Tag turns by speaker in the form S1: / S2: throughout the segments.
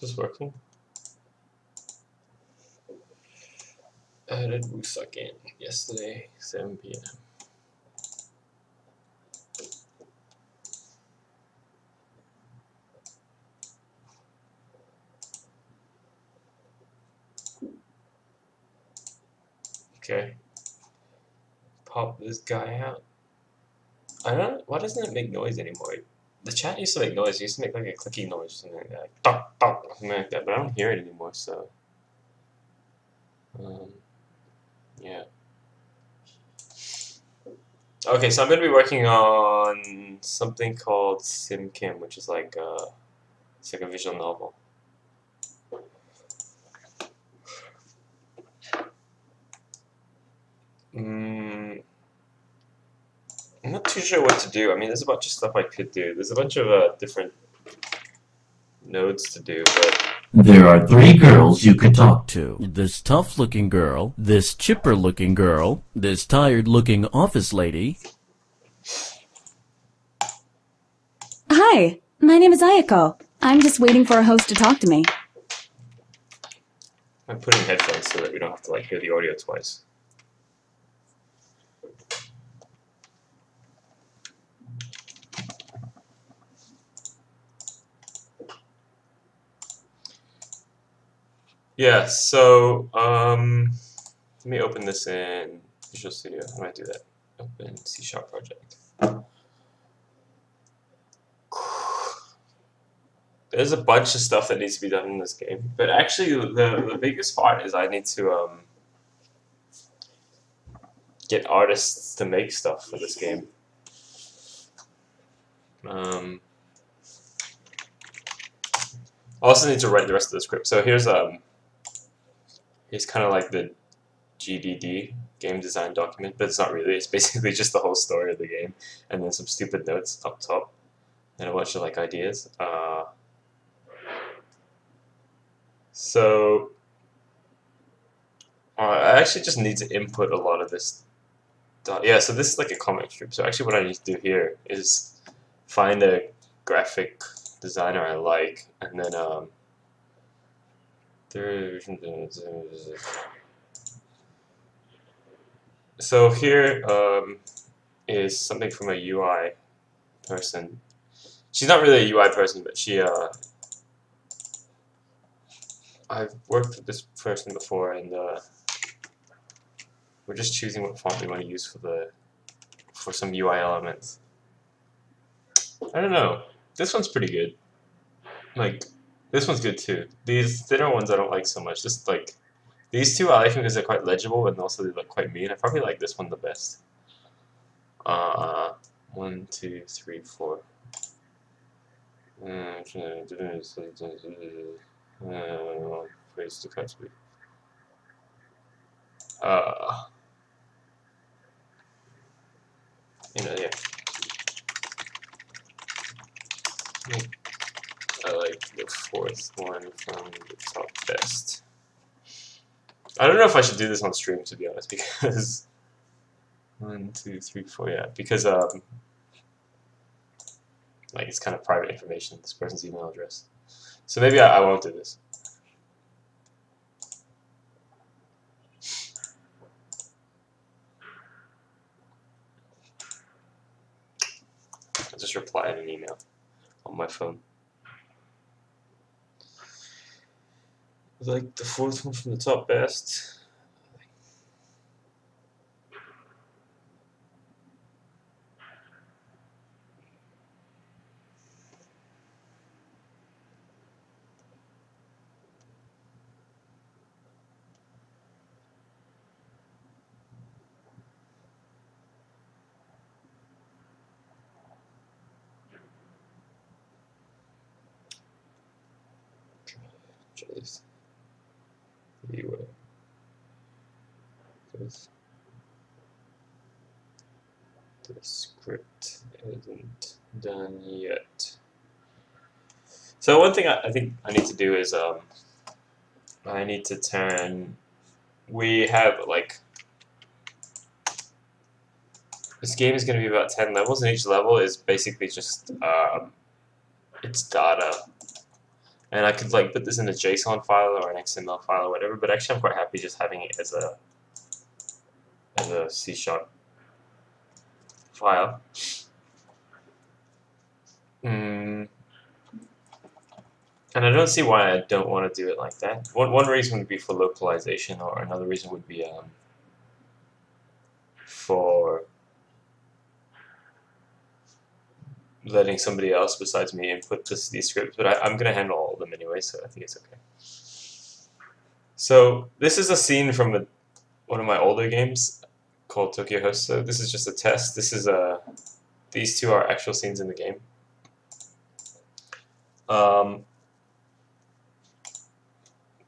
S1: Is this working? Added Wusak in yesterday, 7 p.m. Okay. Pop this guy out. I don't. Why doesn't it make noise anymore? The chat used to make noise. It used to make like a clicky noise, something like that, like something like that. But I don't hear it anymore. So, um, yeah. Okay, so I'm gonna be working on something called SimKim, which is like uh, it's like a visual novel. Mm, I'm not too sure what to do. I mean, there's a bunch of stuff I could do. There's a bunch of uh, different nodes to do, but
S2: There are three girls you could talk to. This tough looking girl, this chipper looking girl, this tired looking office lady,
S3: Hi, my name is Ayako. I'm just waiting for a host to talk to me.
S1: I'm putting headphones so that we don't have to like hear the audio twice. Yeah, so um, let me open this in Visual Studio. How do I do that? Open C Sharp project. There's a bunch of stuff that needs to be done in this game, but actually the the biggest part is I need to um, get artists to make stuff for this game. Um, I also need to write the rest of the script. So here's um, here's kind of like the GDD game design document, but it's not really. It's basically just the whole story of the game, and then some stupid notes up top, and a bunch of like ideas. Uh, so uh, I actually just need to input a lot of this. Yeah, so this is like a comic strip. So actually, what I need to do here is find a graphic designer I like, and then um. So here um, is something from a UI person. She's not really a UI person, but she uh, I've worked with this person before, and uh, we're just choosing what font we want to use for the for some UI elements. I don't know. This one's pretty good. Like this one's good too. These thinner ones I don't like so much. Just like these two I like them because they're quite legible and also they look quite mean. I probably like this one the best. Uh, one, two, three, four. Uh, you know, yeah. I like the fourth one from the top best. I don't know if I should do this on stream to be honest, because one, two, three, four, yeah, because um, like it's kind of private information, this person's email address. So maybe I, I won't do this. I'll just reply in an email on my phone. Like the fourth one from the top best. Jeez. Anyway. Because the script isn't yet. So one thing I, I think I need to do is um I need to turn we have like this game is going to be about 10 levels and each level is basically just um, it's data And I could like put this in a JSON file or an XML file or whatever, but actually I'm quite happy just having it as a as a C sharp file. Mm. And I don't see why I don't want to do it like that. One, one reason would be for localization, or another reason would be um, for letting somebody else besides me input this, these scripts, but I, I'm going to handle all of them anyway, so I think it's okay. So this is a scene from a, one of my older games called Tokyo Host. So this is just a test. This is a, these two are actual scenes in the game. Um,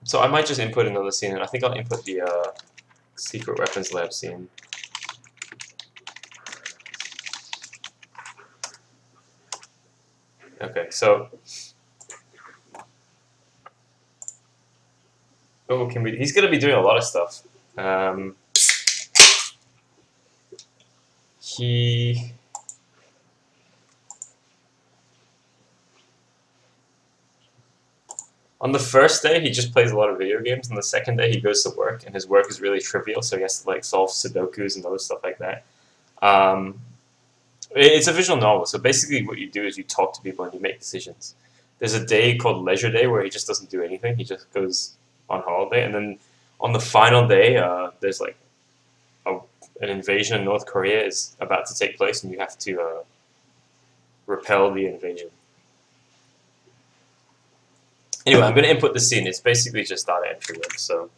S1: so I might just input another scene, and I think I'll input the uh, secret weapons lab scene. Okay, so oh, can we? He's gonna be doing a lot of stuff. Um, he on the first day he just plays a lot of video games, and the second day he goes to work, and his work is really trivial, so he has to like solve Sudokus and other stuff like that. Um, it's a visual novel, so basically what you do is you talk to people and you make decisions. There's a day called Leisure Day where he just doesn't do anything. He just goes on holiday, and then on the final day, uh, there's like a, an invasion in North Korea is about to take place, and you have to uh, repel the invasion. Anyway, I'm going to input the scene. It's basically just that entry work. So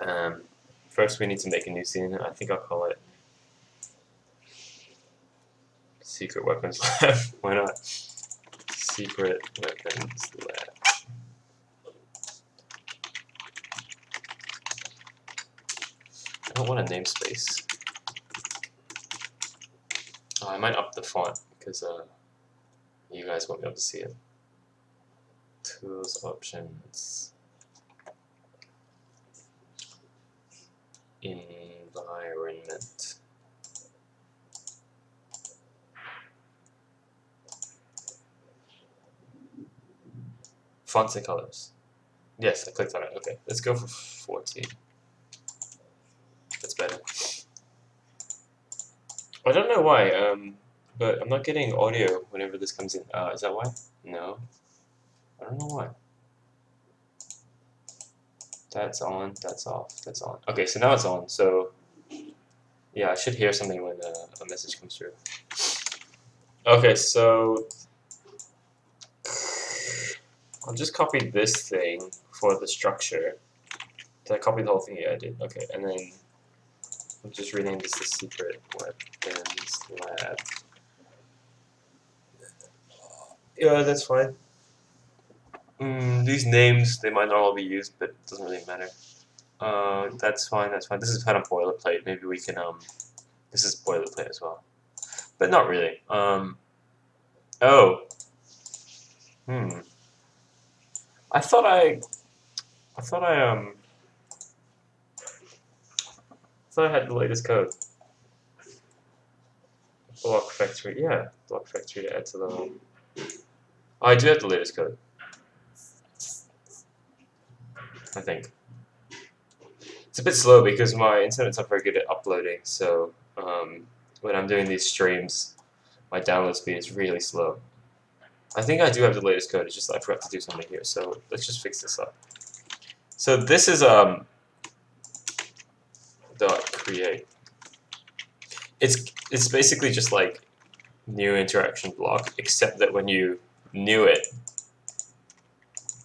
S1: um, first, we need to make a new scene. I think I'll call it Secret Weapons Lab. Why not? Secret Weapons Lab. I don't want a namespace. Oh, I might up the font because uh, you guys won't be able to see it. Tools options. Environment. Fonts and colors. Yes, I clicked on it. Okay, let's go for 14. That's better. I don't know why, um, but I'm not getting audio whenever this comes in. Uh, is that why? No. I don't know why. That's on, that's off, that's on. Okay, so now it's on, so yeah, I should hear something when uh, a message comes through. Okay, so I'll just copy this thing for the structure. Did I copy the whole thing? Yeah, I did. Okay, and then I'll just rename this the secret weapons lab. Yeah, that's fine. Mm, these names, they might not all be used, but it doesn't really matter. Uh, that's fine, that's fine. This is kind of boilerplate. Maybe we can, um, this is boilerplate as well. But not really. Um, oh. Hmm. I thought I, I thought I, um, I thought I had the latest code. Block factory, yeah, block factory to add to the, oh, I do have the latest code. I think. It's a bit slow because my internet's not very good at uploading, so um, when I'm doing these streams, my download speed is really slow. I think I do have the latest code, it's just I forgot to do something here, so let's just fix this up. So this is um dot create. It's it's basically just like new interaction block, except that when you new it,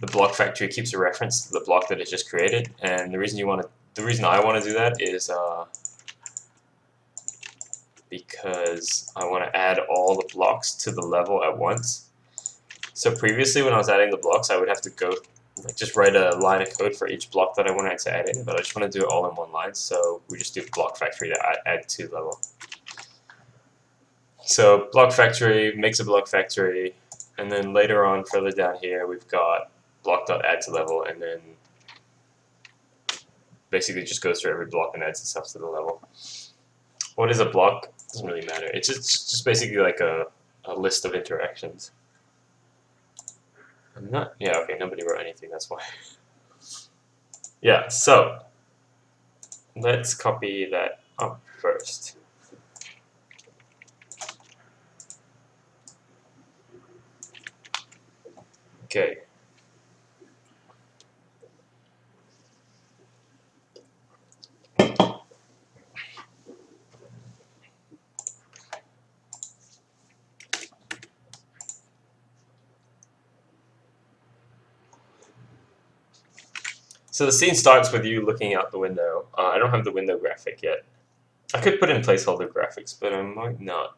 S1: the block factory keeps a reference to the block that it just created, and the reason you want to, the reason I want to do that is uh, because I want to add all the blocks to the level at once. So previously, when I was adding the blocks, I would have to go like just write a line of code for each block that I wanted to add in, but I just want to do it all in one line, so we just do block factory to add, add to level. So block factory makes a block factory, and then later on, further down here, we've got block.add to level, and then basically just goes through every block and adds stuff to the level. What is a block? Doesn't really matter. It's just, just basically like a, a list of interactions. I'm not. Yeah. Okay. Nobody wrote anything. That's why. Yeah. So let's copy that up first. Okay. So the scene starts with you looking out the window. Uh, I don't have the window graphic yet. I could put in placeholder graphics, but I might not.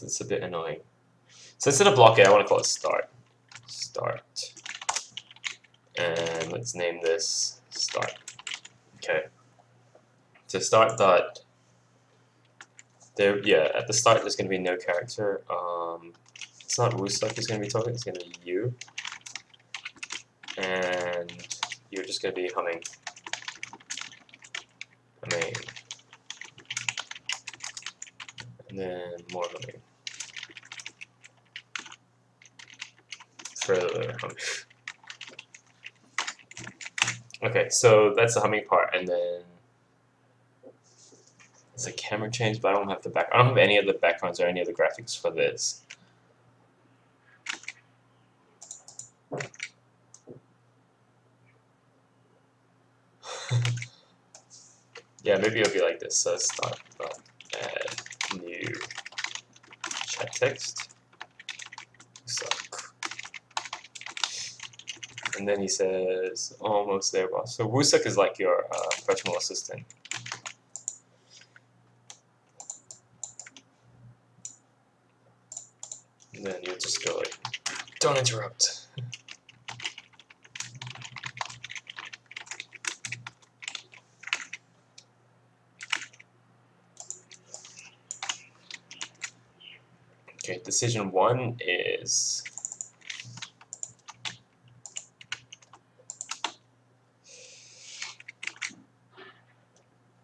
S1: It's a bit annoying. So instead of block A, I want to call it start. Start. And let's name this start. Okay. To start dot. There, yeah. At the start, there's going to be no character. Um, it's not is going to be talking. It's going to be you. And you're just going to be humming. Humming. And then more humming. Further humming. okay, so that's the humming part, and then it's a camera change, but I don't have the back. I don't have any of the backgrounds or any of the graphics for this. Yeah, maybe it'll be like this. So start dot add new chat text. Suck. And then he says, almost there, boss. So Woosuk is like your uh, virtual assistant. And then you just go like, don't interrupt. Okay, decision one is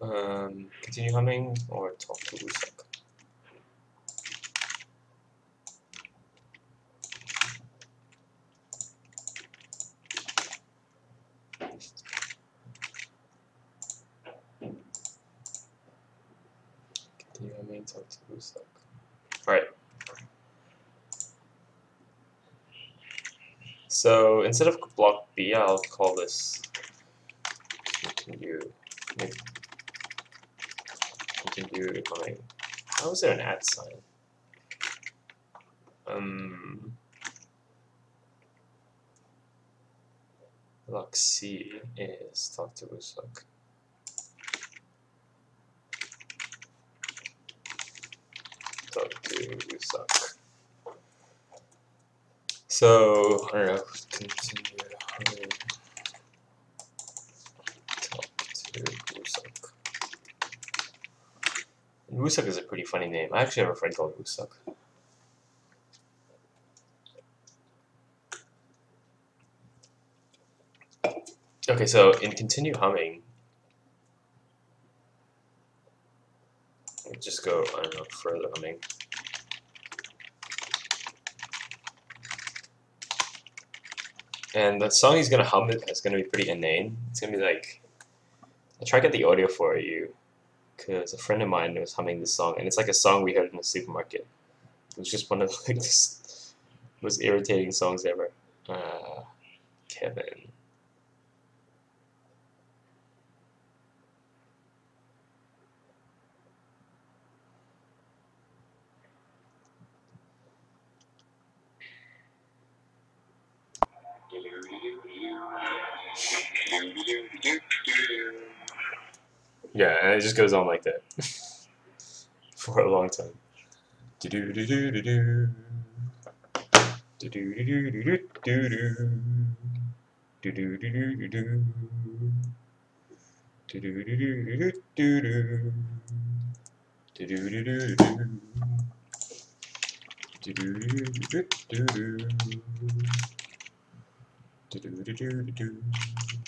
S1: um, continue humming or talk to Woosuk. Continue humming, talk to Woosuk. Alright. So instead of block B, I'll call this continue. Continue humming. How is there an at sign? Um, block C is talk to Woosuk. Talk to Woosuk. So, I don't know, continue humming. Talk to Woosuk. Woosuk is a pretty funny name. I actually have a friend called Woosuk. Okay, so in continue humming, just go, I don't know, further humming. And the song he's gonna hum is gonna be pretty inane. It's gonna be like, I'll try to get the audio for you, because a friend of mine was humming this song, and it's like a song we heard in the supermarket. It was just one of like the most irritating songs ever. Uh, Kevin. Yeah, and it just goes on like that for a long time.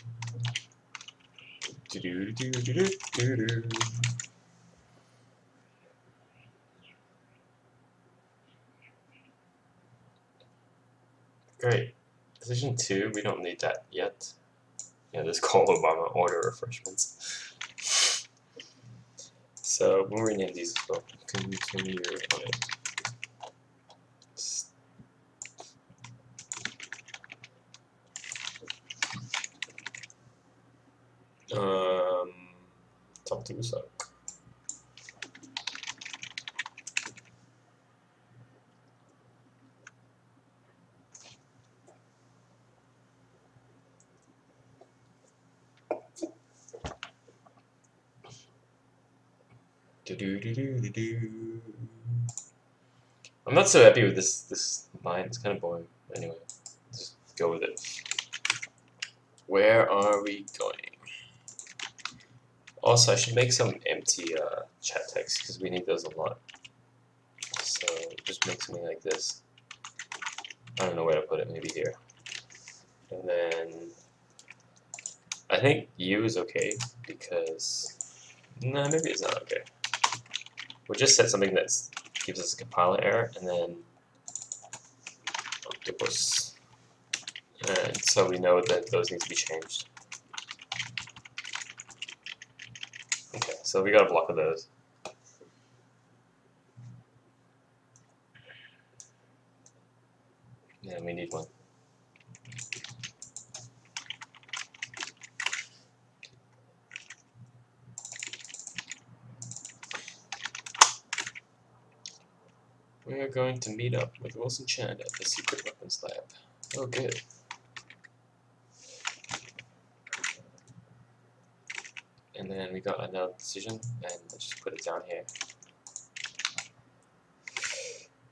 S1: Great. Decision two, we don't need that yet. Yeah, this call Obama order refreshments. So we'll rename these as well. Continue on it. Um, Woosuk. Do-do-do-do-do-do. I'm not so happy with this this line. It's kind of boring. Anyway, just go with it. Where are we going? Also, I should make some empty uh, chat text because we need those a lot. So just make something like this. I don't know where to put it. Maybe here. And then I think U is okay because no, maybe it's not okay. We'll just set something that gives us a compiler error and then octopus. And so we know that those need to be changed. Okay, so we got a block of those. Yeah, we need one. We are going to meet up with Wilson Chan at the Secret Weapons Lab. Oh, good. And then we got another decision, and let's just put it down here.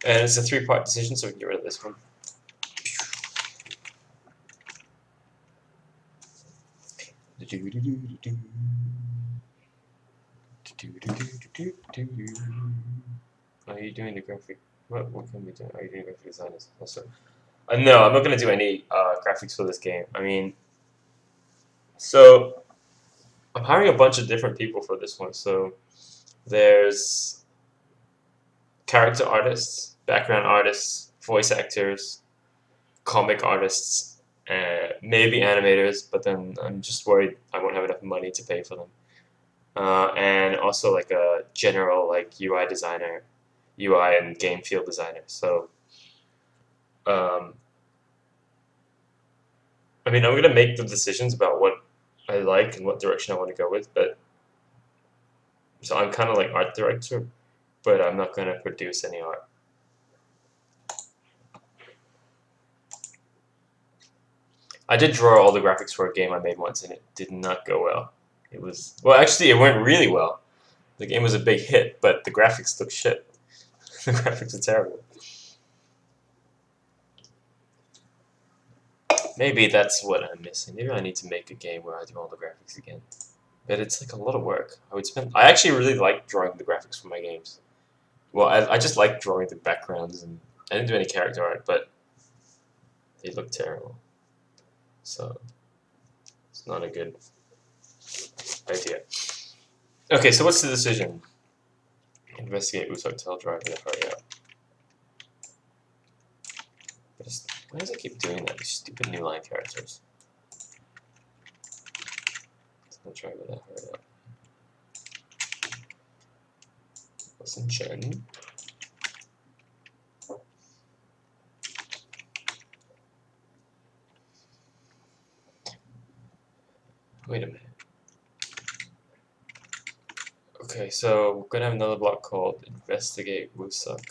S1: And it's a three-part decision, so we can get rid of this one. Are you doing the graphic? What, what can we do? Are you doing graphic designers also? Uh, no, I'm not going to do any uh, graphics for this game. I mean, so I'm hiring a bunch of different people for this one. So there's character artists, background artists, voice actors, comic artists, uh, maybe animators, but then I'm just worried I won't have enough money to pay for them. Uh, and also like a general like UI designer, UI and game field designer. So, um, I mean, I'm gonna make the decisions about what I like and what direction I want to go with, but so I'm kind of like art director, but I'm not gonna produce any art. I did draw all the graphics for a game I made once, and it did not go well. It was well, actually, it went really well. The game was a big hit, but the graphics look shit. the graphics are terrible. Maybe that's what I'm missing. Maybe I need to make a game where I do all the graphics again. But it's like a lot of work. I would spend. I actually really like drawing the graphics for my games. Well, I, I just like drawing the backgrounds, and I didn't do any character art, but they look terrible. So it's not a good idea. Okay, so what's the decision? Investigate Woosuk, tell driver to hurry up. Just, why does it keep doing that? These stupid new line characters. Tell driver to hurry up. Listen, Chen. Wait a minute. Okay, so we're gonna have another block called Investigate Woosuk.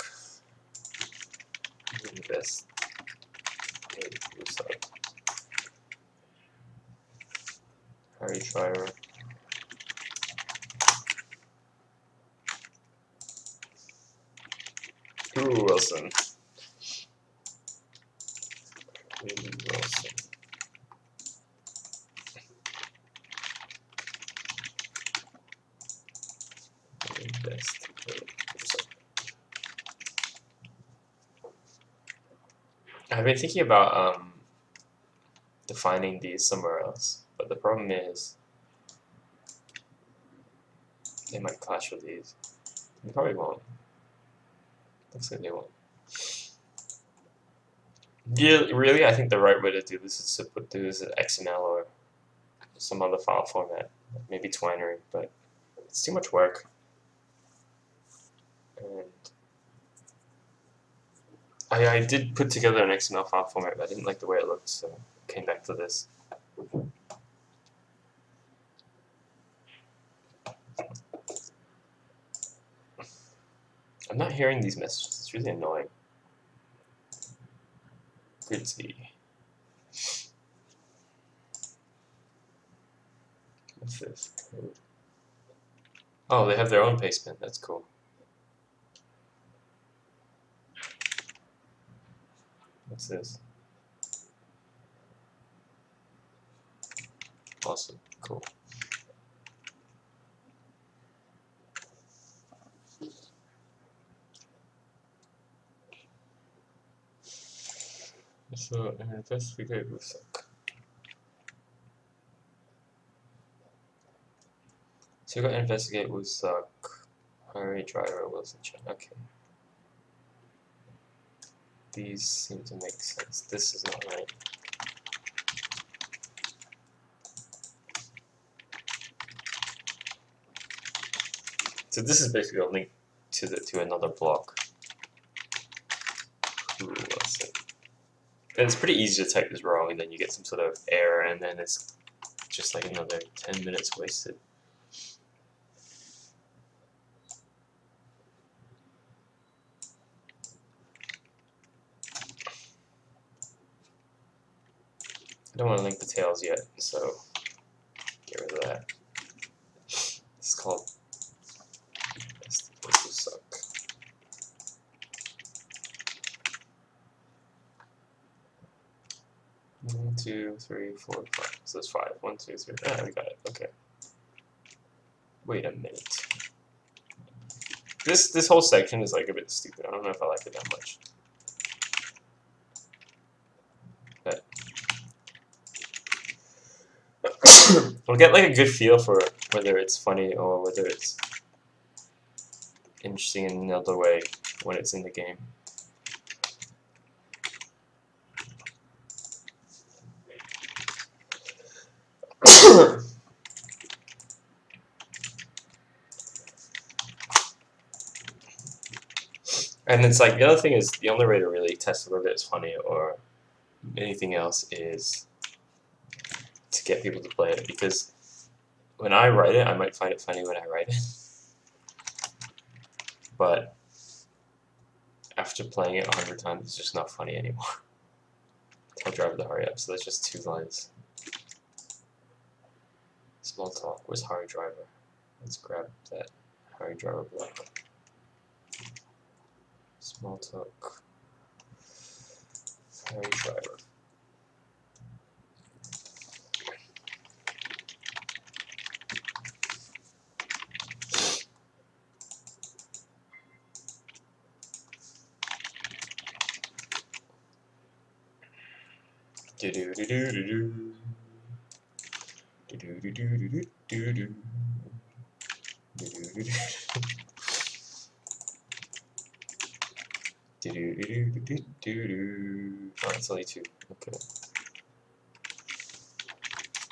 S1: Harry Driver. Ooh, Wilson. William Wilson. Investigate Woosuk. I've been thinking about um, defining these somewhere else, but the problem is they might clash with these. They probably won't. Looks like they won't. Yeah, really, I think the right way to do this is to put do this as XML or some other file format, maybe Twinery, but it's too much work. And I, I did put together an XML file format, but I didn't like the way it looked, so came back to this. I'm not hearing these messages. It's really annoying. Gritty. What's this? Oh, they have their own paste That's cool. What's this? Awesome. Cool. So uh, investigate Woosuk. So you got investigate Woosuk, hurry driver Wilson Chen. Okay. These seem to make sense. This is not right. So this is basically a link to the to another block. And it's pretty easy to type this wrong and then you get some sort of error and then it's just like another 10 minutes wasted. Don't want to link the tails yet, so get rid of that. It's called One, two, three, four, five. So that's five. One, two, three. Ah, we got it. Okay. Wait a minute. This this whole section is like a bit stupid. I don't know if I like it that much. But I'll get like a good feel for whether it's funny or whether it's interesting in another way when it's in the game. and it's like the other thing is the only way to really test whether it's funny or anything else is to get people to play it because when I write it, I might find it funny when I write it. But after playing it a hundred times, it's just not funny anymore. Tell driver to hurry up. So that's just two lines. Small talk. Where's Hurry Driver? Let's grab that Hurry Driver block. Small talk. Hurry Driver. Do do do do do do. Do do do do do do do do. Do do do do. Do do do do it's only two. Okay.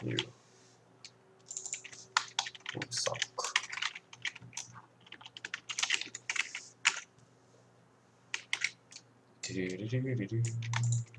S1: You. Ooh, sock. Do do do do do do.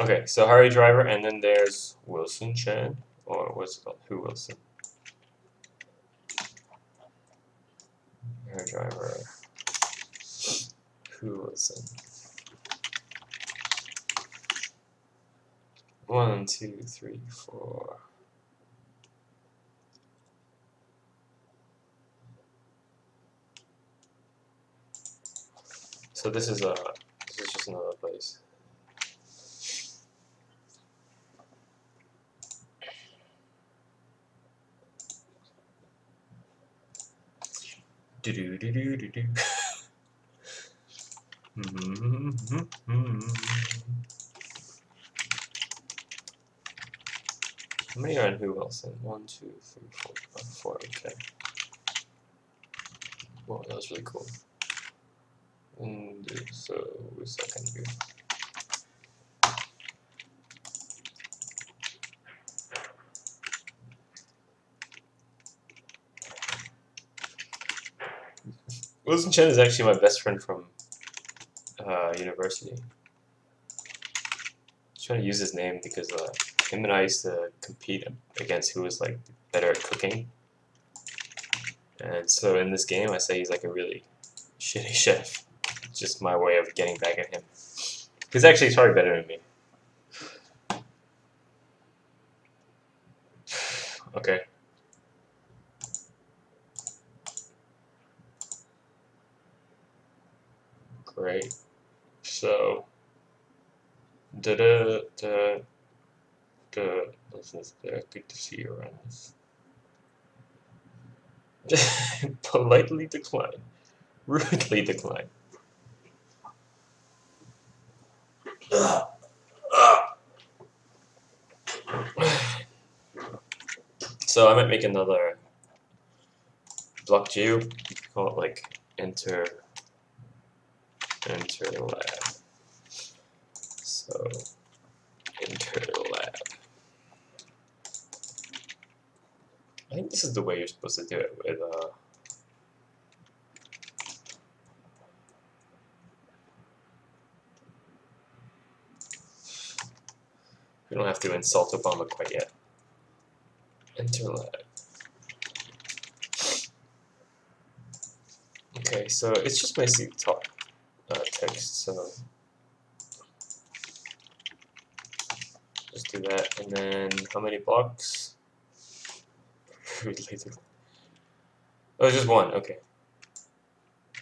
S1: Okay, so Hurry Driver, and then there's Wilson Chen, or what's it called? Who Wilson? Hurry Driver. Who Wilson? One, two, three, four. So this is a this is just another place. Do do do do do do. How many are on who else? Then? One, two, three, four, five, four. Okay. Whoa, that was really cool. And so, what's that gonna Wilson Chen is actually my best friend from uh, university. I'm trying to use his name because uh, him and I used to compete against who was like better at cooking. And so in this game, I say he's like a really shitty chef. It's Just my way of getting back at him. He's actually probably better than me. okay. Great. So, da da da da. There. Good to see you around this. Politely decline. Rudely decline. So I might make another block geo. You call it like enter enter lab. So enter lab. I think this is the way you're supposed to do it with uh We don't have to insult Obama quite yet. Enter lab. Okay, so it's just basically talk uh, text, so just do that, and then how many blocks? oh, just one, okay.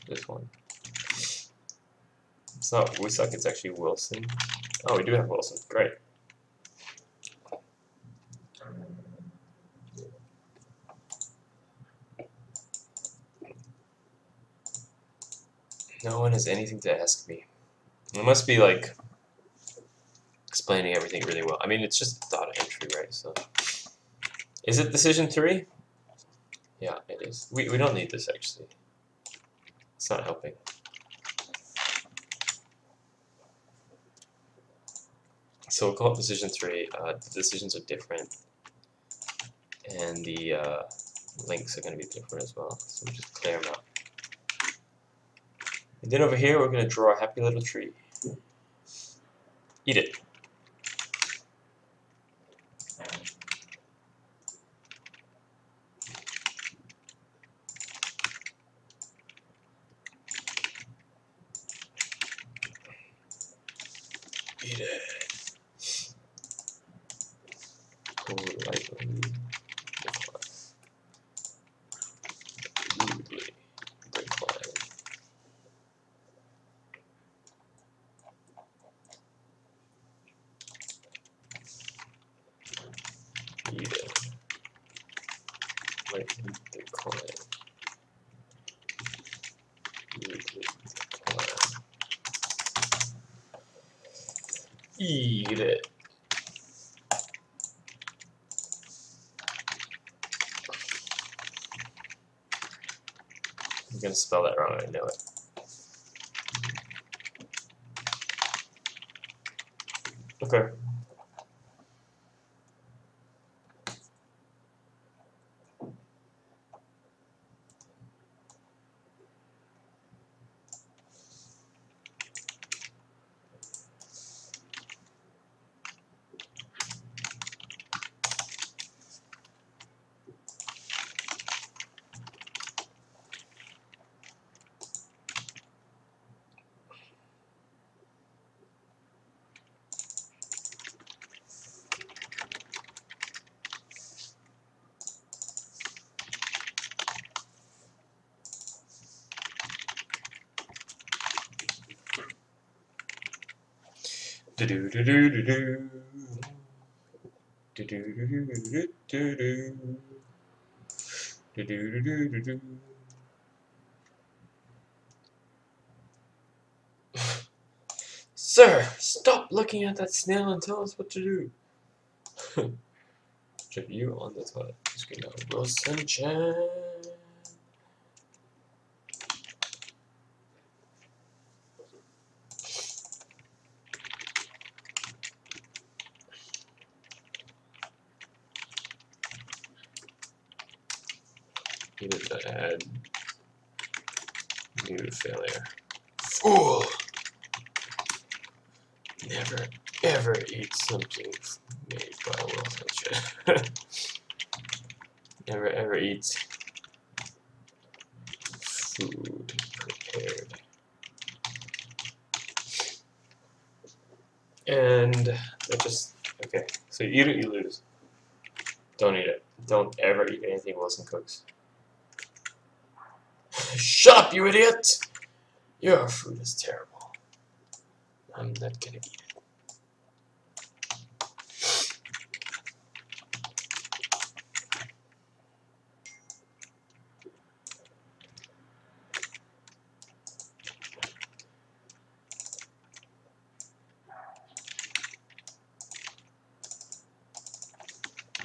S1: Just one. It's not Woosuk, it's actually Wilson. Oh, we do have Wilson, great. No one has anything to ask me. It must be like explaining everything really well. I mean, it's just data entry, right? So, is it decision three? Yeah, it is. We we don't need this actually. It's not helping. So we'll call it decision three. Uh, the decisions are different, and the uh, links are going to be different as well. So we'll just clear them out. And then over here, we're going to draw a happy little tree. Eat it. Eat it. Politely decline. Rudely decline. Eat it. Lightly decline. Rudely decline. Eat it. I'm gonna know it. Sir, stop looking at that snail and tell us what to do. Review on the toilet. Screen now. Wilson Chan. Add new failure. Fool! Never ever eat something made by Chan. Never ever eat food prepared. And it just okay. So you eat it, you lose. Don't eat it. Don't ever eat anything Wilson cooks. Shut up, you idiot! Your food is terrible. I'm not gonna eat it.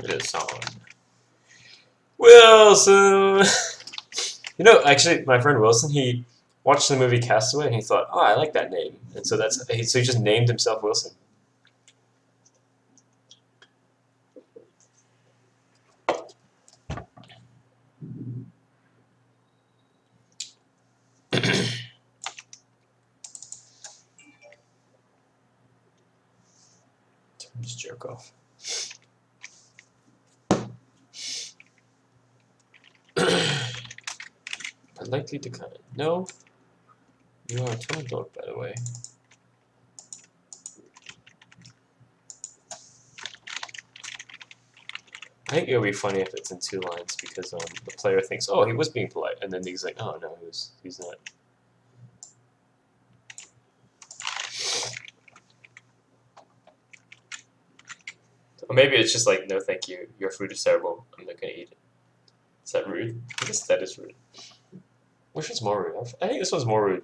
S1: It is on. Wilson! you know, actually, my friend Wilson, he watched the movie Castaway and he thought, oh, I like that name. And so that's so he just named himself Wilson. Just jerk off. To kind No. You are a total dog, by the way. I think it would be funny if it's in two lines because um, the player thinks, oh, he was being polite, and then he's like, oh no, he was, he's not. Or maybe it's just like, no, thank you, your food is terrible, I'm not gonna eat it. Is that rude? I guess that is rude. Which one's more rude? I think this one's more rude.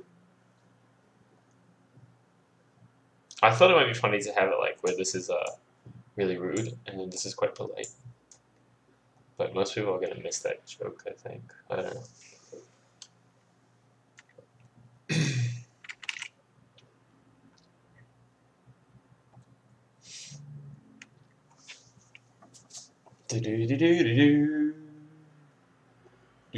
S1: I thought it might be funny to have it like where this is uh really rude and then this is quite polite. But most people are gonna miss that joke, I think. I don't know. do do do do do do.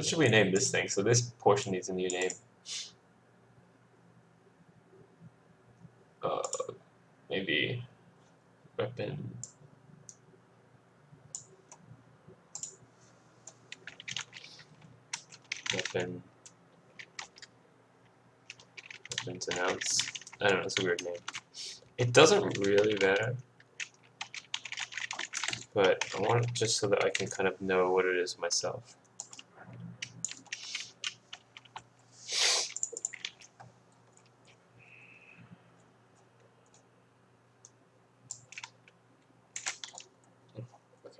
S1: What should we name this thing? So this portion needs a new name. Uh, maybe weapon. Weapon. Weapons announce. I don't know. It's a weird name. It doesn't really matter, but I want it just so that I can kind of know what it is myself.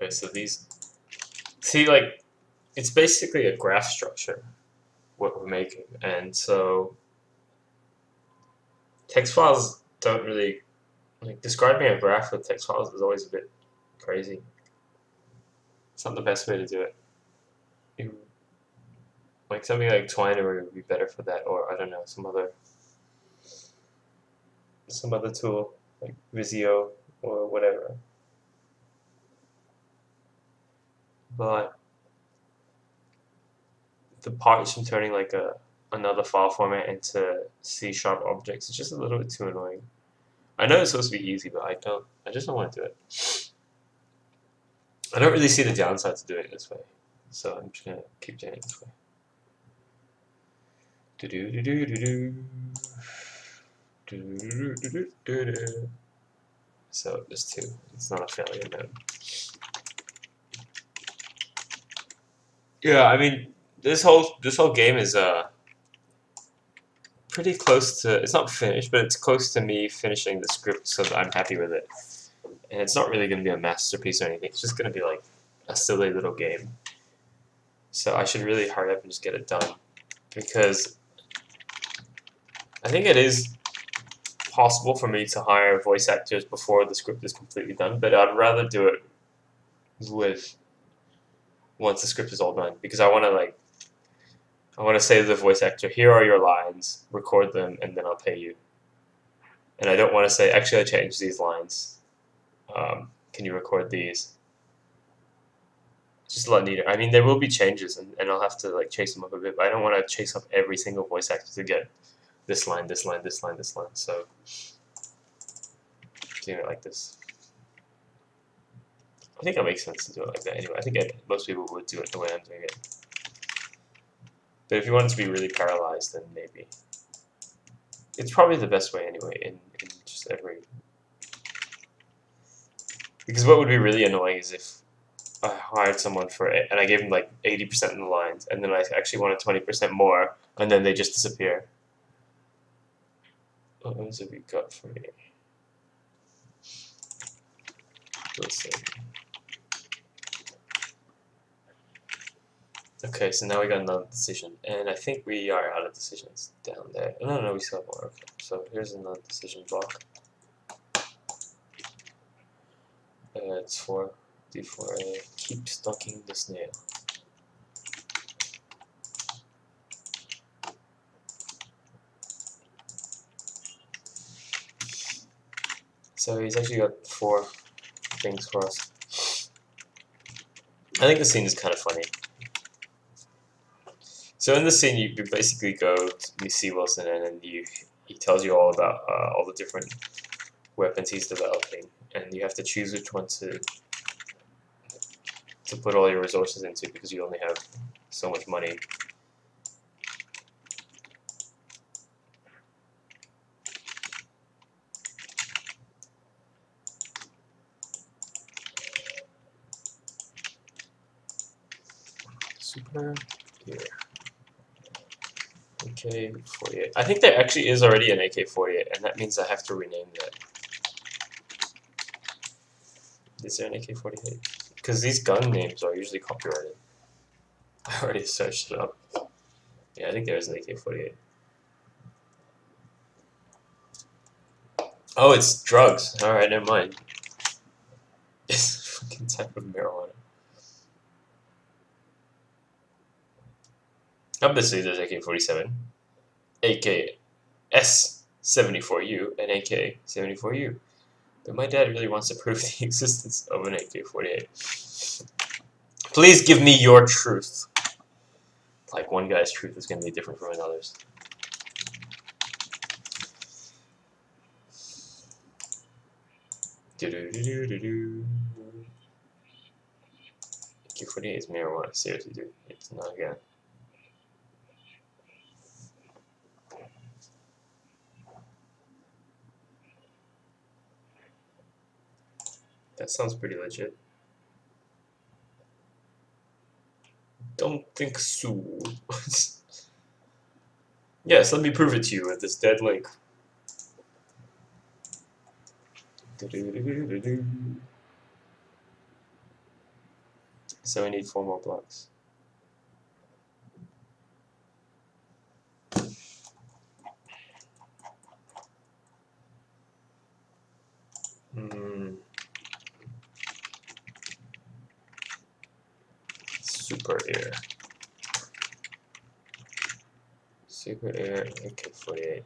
S1: Okay, so these, see, like, it's basically a graph structure, what we're making, and so text files don't really, like, describing a graph with text files is always a bit crazy. It's not the best way to do it. You, like, something like Twinery would be better for that, or, I don't know, some other, some other tool, like Visio, or whatever. But the parts from turning like a another file format into C sharp objects is just a little bit too annoying. I know it's supposed to be easy, but I don't. I just don't want to do it. I don't really see the downside to doing it this way, so I'm just gonna keep doing it this way. Do do do do do do. Do do do do do do. So there's two. It's not a failure mode. Yeah, I mean this whole this whole game is uh pretty close to it's not finished, but it's close to me finishing the script so that I'm happy with it. And it's not really gonna be a masterpiece or anything, it's just gonna be like a silly little game. So I should really hurry up and just get it done. Because I think it is possible for me to hire voice actors before the script is completely done, but I'd rather do it with once the script is all done because I want to like I want to say to the voice actor, here are your lines, record them, and then I'll pay you. And I don't want to say, actually, I changed these lines. Um, can you record these? Just a lot neater. I mean, there will be changes, and, and I'll have to like chase them up a bit, but I don't want to chase up every single voice actor to get this line, this line, this line, this line. So, doing it like this. I think it makes sense to do it like that anyway. I think I, most people would do it the way I'm doing it. But if you want it to be really paralyzed, then maybe. It's probably the best way anyway, in, in just every... Because what would be really annoying is if I hired someone for it, and I gave them like 80% of the lines, and then I actually wanted 20% more, and then they just disappear. What ones have we got for me? Let's see. Okay, so now we got another decision, and I think we are out of decisions down there. No, no, we still have more. Okay, so here's another decision block. Uh, it's for D4A. Keep stalking the snail. So he's actually got four things for us. I think the scene is kind of funny. So in the scene, you, you basically go, to, you see Wilson, and then you he tells you all about uh, all the different weapons he's developing, and you have to choose which one to to put all your resources into because you only have so much money. Super here. AK-48. I think there actually is already an AK-48, and that means I have to rename that. Is there an AK-48? Because these gun names are usually copyrighted. I already searched it up. Yeah, I think there is an AK-48. Oh, it's drugs. Alright, never mind. It's a fucking type of marijuana. Obviously, there's AK-47, AK-S74U, and AK-74U. But my dad really wants to prove the existence of an AK-48. Please give me your truth. Like, one guy's truth is going to be different from another's. Do-do-do-do-do-do. AK-48 is marijuana. Seriously, dude. It's not again. That sounds pretty legit. Don't think so. yes, let me prove it to you with this dead link. So we need four more blocks. Hmm. Super Air. Super Air AK-48.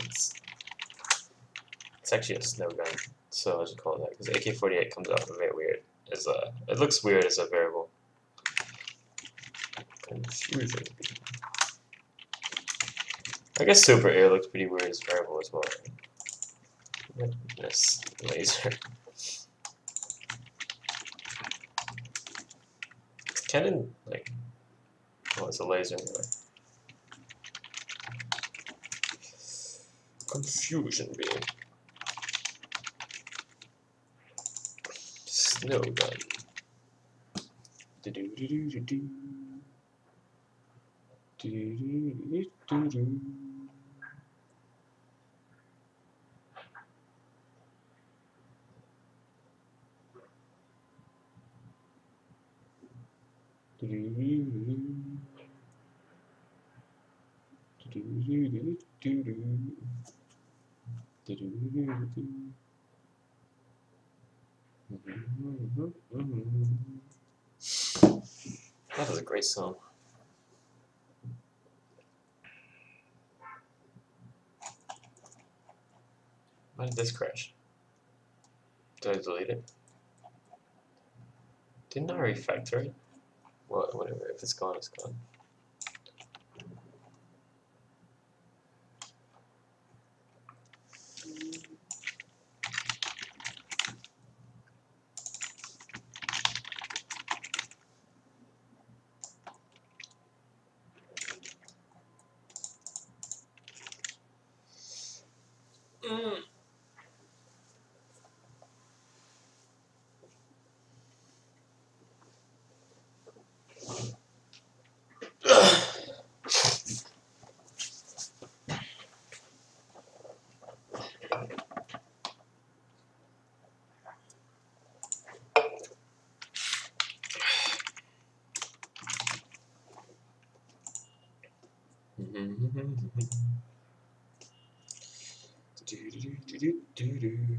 S1: It's, it's actually a snow gun, so I should call it that, because AK-48 comes out very weird. As a, it looks weird as a variable. Confusion. I guess Super Air looks pretty weird as a variable as well. This laser. Cannon, like, well, it's a laser anyway. Confusion beam. Snow gun. Do do do do do do do do do do. Do-do-do-do-do-do. Do-do-do-do-do. That was a great song. Why did this crash? Did I delete it? Didn't I refactor it? Well, whatever. If it's gone, it's gone. Mm. Do-do-do-do-do-do.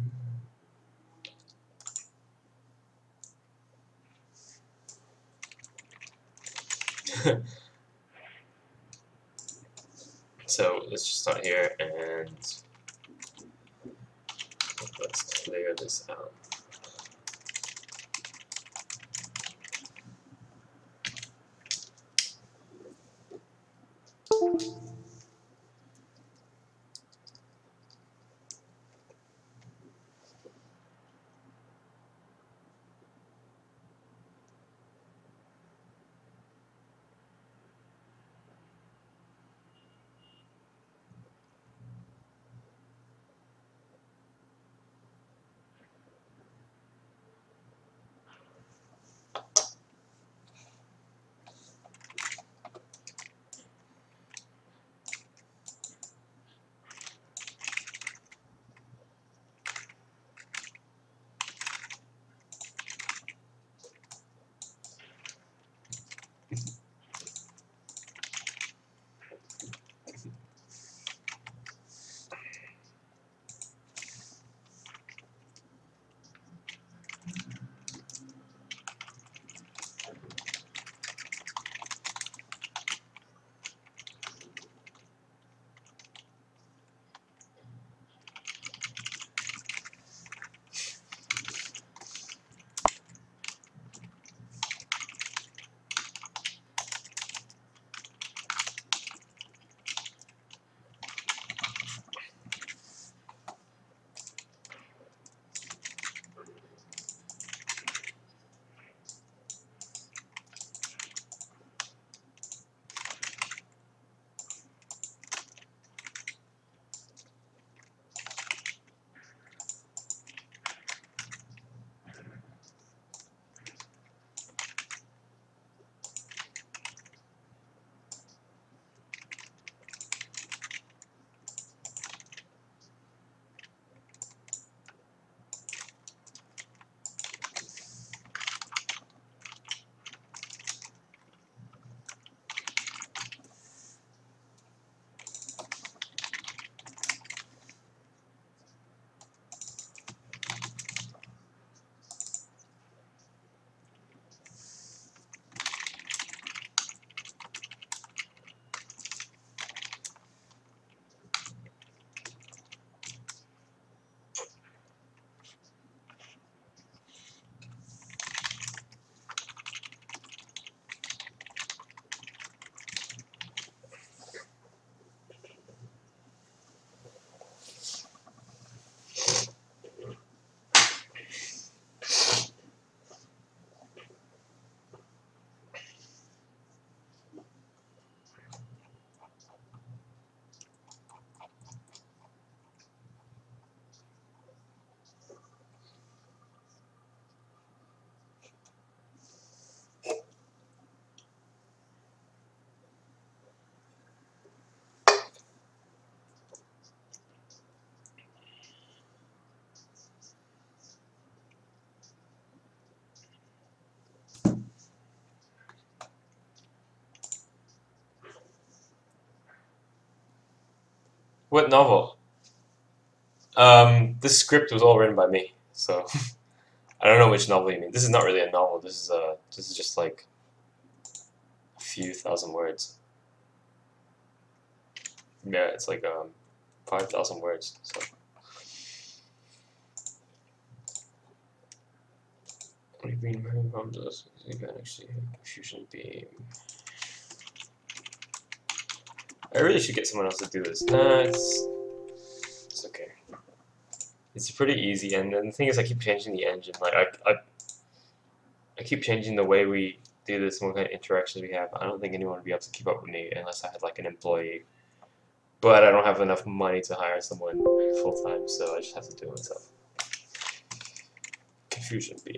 S1: so let's just start here and let's clear this out. What novel? Um, this script was all written by me, so I don't know which novel you mean. This is not really a novel. This is a this is just like a few thousand words. Yeah, it's like um five thousand words. So. Green from this you can actually fusion beam. I really should get someone else to do this. Nah, it's it's okay. It's pretty easy, and then the thing is, I keep changing the engine. Like I, I, I keep changing the way we do this and what kind of interactions we have. I don't think anyone would be able to keep up with me unless I had like an employee. But I don't have enough money to hire someone full time, so I just have to do it myself. Confusion beam.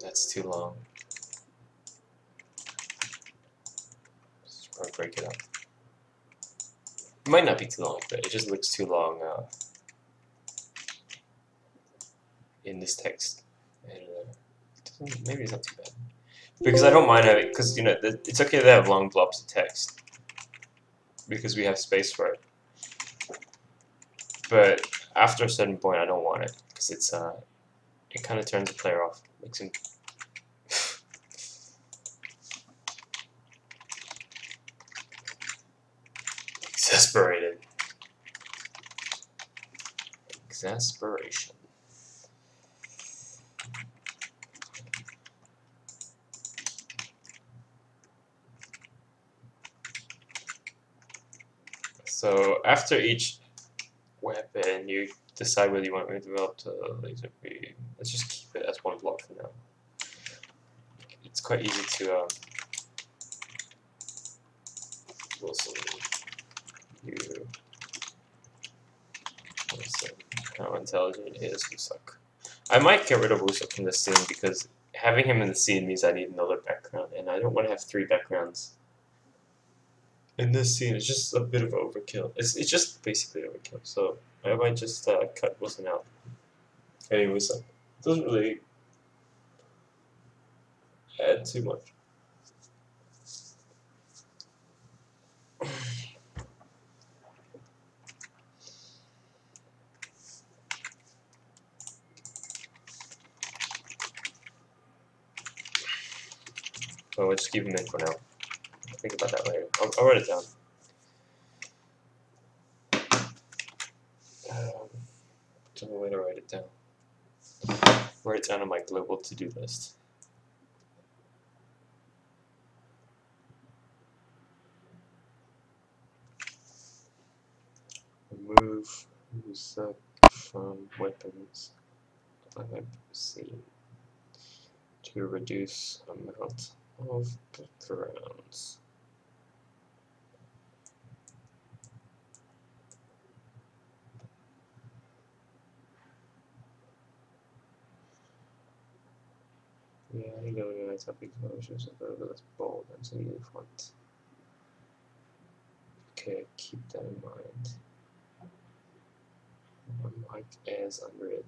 S1: That's too long. Break it up. It might not be too long, but it just looks too long uh, in this text. And, uh, maybe it's not too bad. Because I don't mind having, because you know, it's okay to have long blobs of text. Because we have space for it. But after a certain point, I don't want it. Because it's, uh, it kind of turns the player off. Makes him exasperated. Exasperation. So after each weapon, you decide whether you want to develop laser beam. Let's just keep it as one block for now. It's quite easy to um, you how intelligent is Woosuk? I might get rid of Woosuk from the scene because having him in the scene means I need another background, and I don't want to have three backgrounds in this scene. It's just a bit of overkill. It's it's just basically overkill. So I might just uh, cut Wilson out. Anyway, Wilson doesn't really add too much. So we'll just keep them in for now. I'll think about that later. I'll, I'll write it down. Um, no way to write it down. Write it down on my global to-do list. Remove user from weapons I've seen to reduce amount of the backgrounds. Yeah, I think I'm to have exposures a little bit bold and some new font. Okay, keep that in mind. Mic is unread.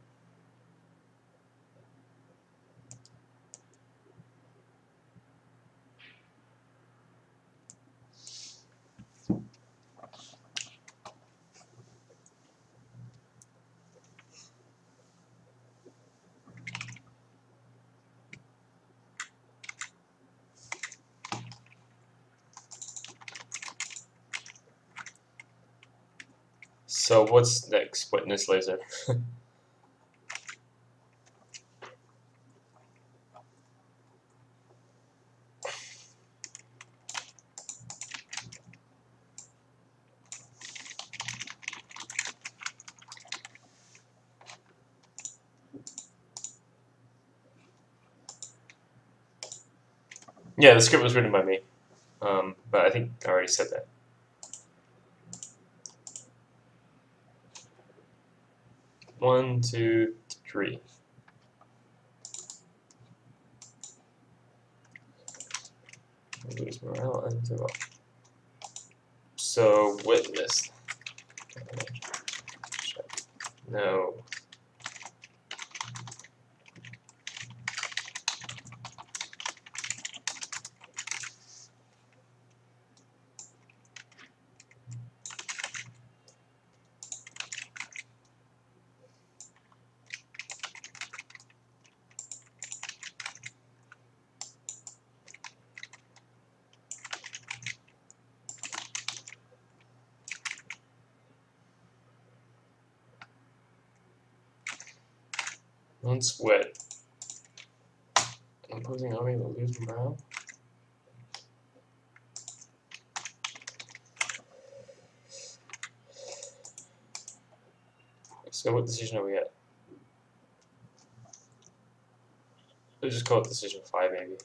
S1: So what's next? Witness laser. yeah, the script was written by me, um, but I think I already said that. One, two, three. Lose morale and. So witness. No. On sweat. Opposing army will lose morale. So what decision are we at? It decision five maybe.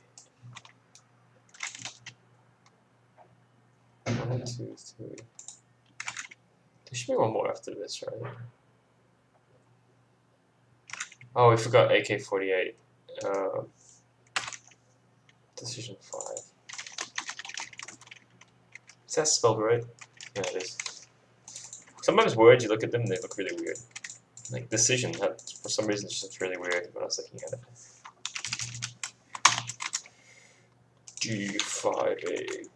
S1: One, two, three. There should be one more after this, right? Oh, we forgot AK-48. Uh, decision 5. Is that spelled right? Yeah, it is. Sometimes words, you look at them, they look really weird. Like decision, that for some reason it's just really weird when I was looking at it. G5A,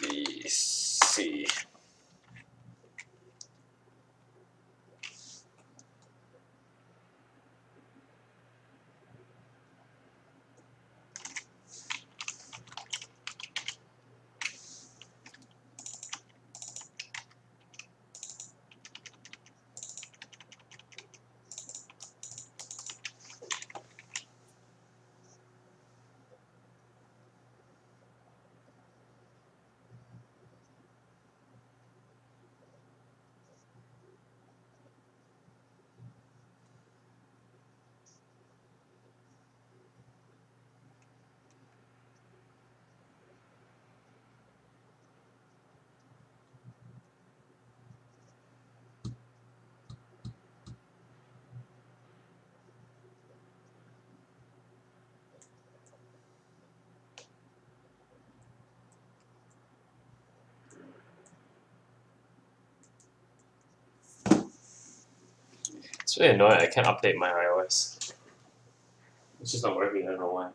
S1: B, C. It's really annoying. I can't update my iOS. It's just not working. I don't know why.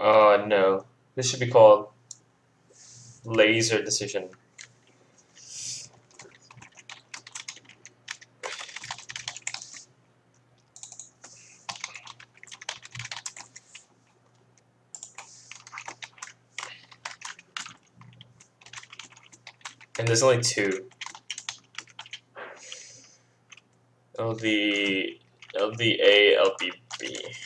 S1: Uh, no. This should be called laser decision. And there's only two. LV, LVA, LVB.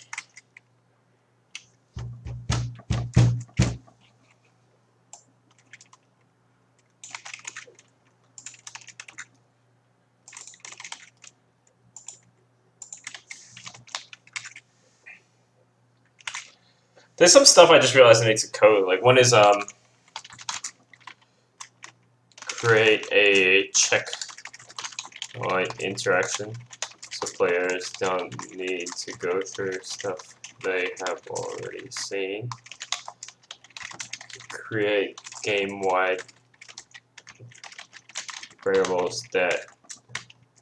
S1: There's some stuff I just realized I need to code. Like one is um create a check point interaction so players don't need to go through stuff they have already seen. Create game-wide variables that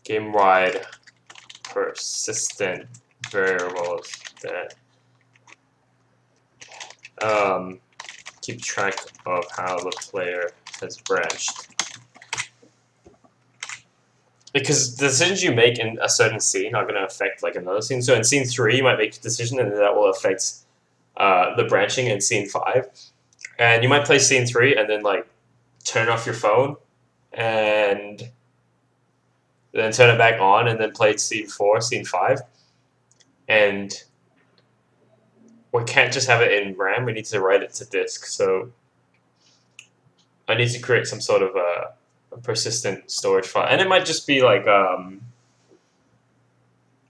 S1: game-wide persistent variables that um, keep track of how the player has branched. Because the decisions you make in a certain scene are going to affect like another scene. So in scene three, you might make a decision, and that will affect uh, the branching in scene five. And you might play scene three, and then like turn off your phone, and then turn it back on, and then play scene four, scene five, and we can't just have it in RAM. We need to write it to disk. So I need to create some sort of a, a persistent storage file, and it might just be like um,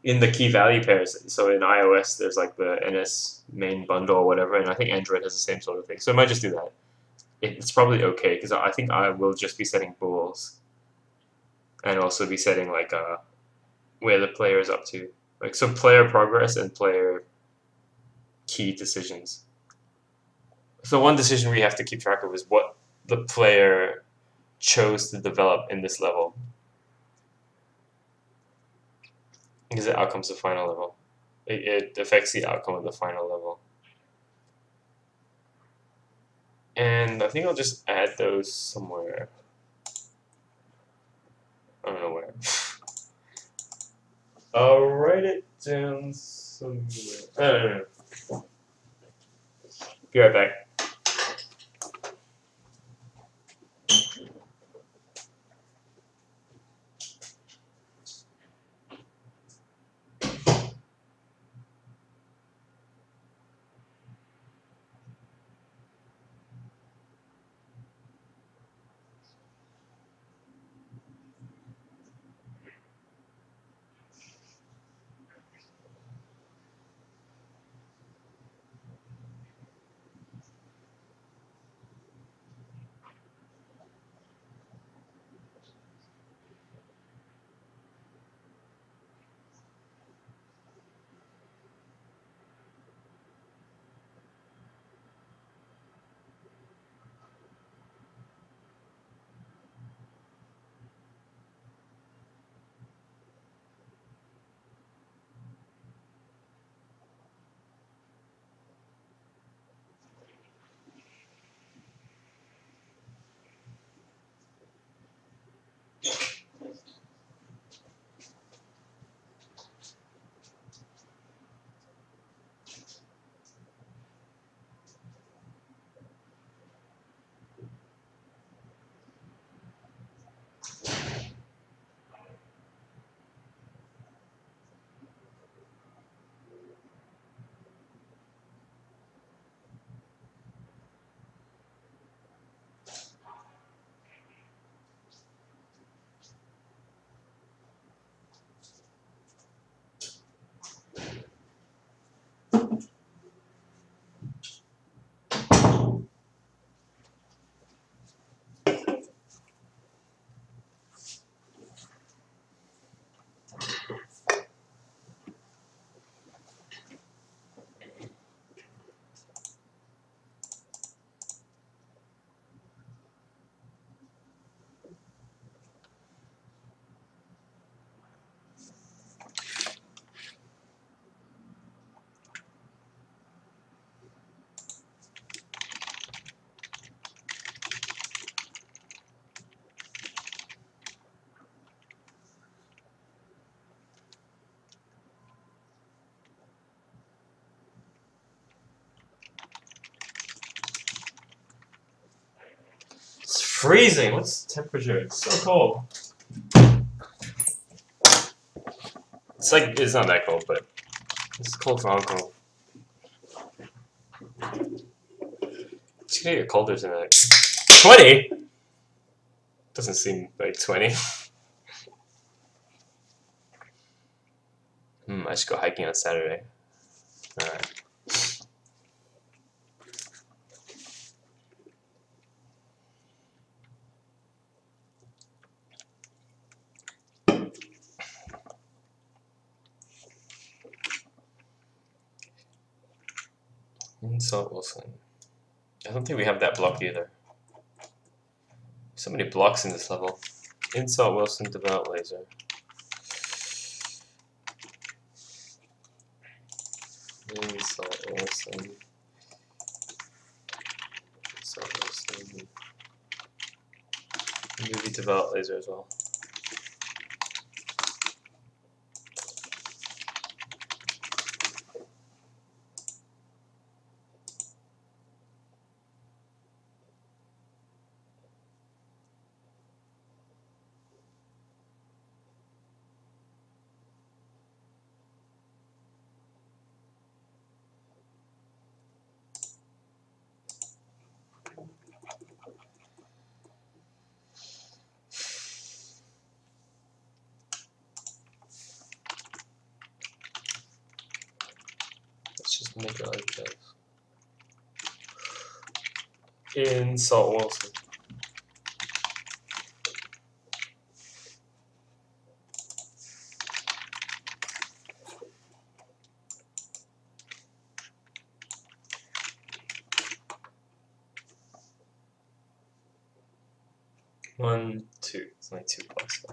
S1: in the key value pairs. So in iOS, there's like the NS main bundle or whatever, and I think Android has the same sort of thing. So I might just do that. It's probably okay because I think I will just be setting bools, and also be setting like uh, where the player is up to, like so player progress and player key decisions. So one decision we have to keep track of is what the player chose to develop in this level. Because it outcomes the final level. It, it affects the outcome of the final level. And I think I'll just add those somewhere. I don't know where. I'll write it down somewhere. I don't know. Be right back. Freezing. What's the temperature? It's so cold. It's like it's not that cold, but it's cold for Kong. It's gonna get colder tonight. Twenty. Doesn't seem like twenty. Hmm. I should go hiking on Saturday. All Insult Wilson. I don't think we have that block either. So many blocks in this level. Insult Wilson, develop laser. Insult Wilson. Insult Wilson. Maybe develop laser as well. Let's just make it like this. Insult Wilson. One, two. It's only two blocks.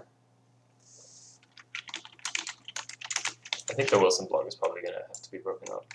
S1: I think the Wilson block is probably gonna have to be broken up.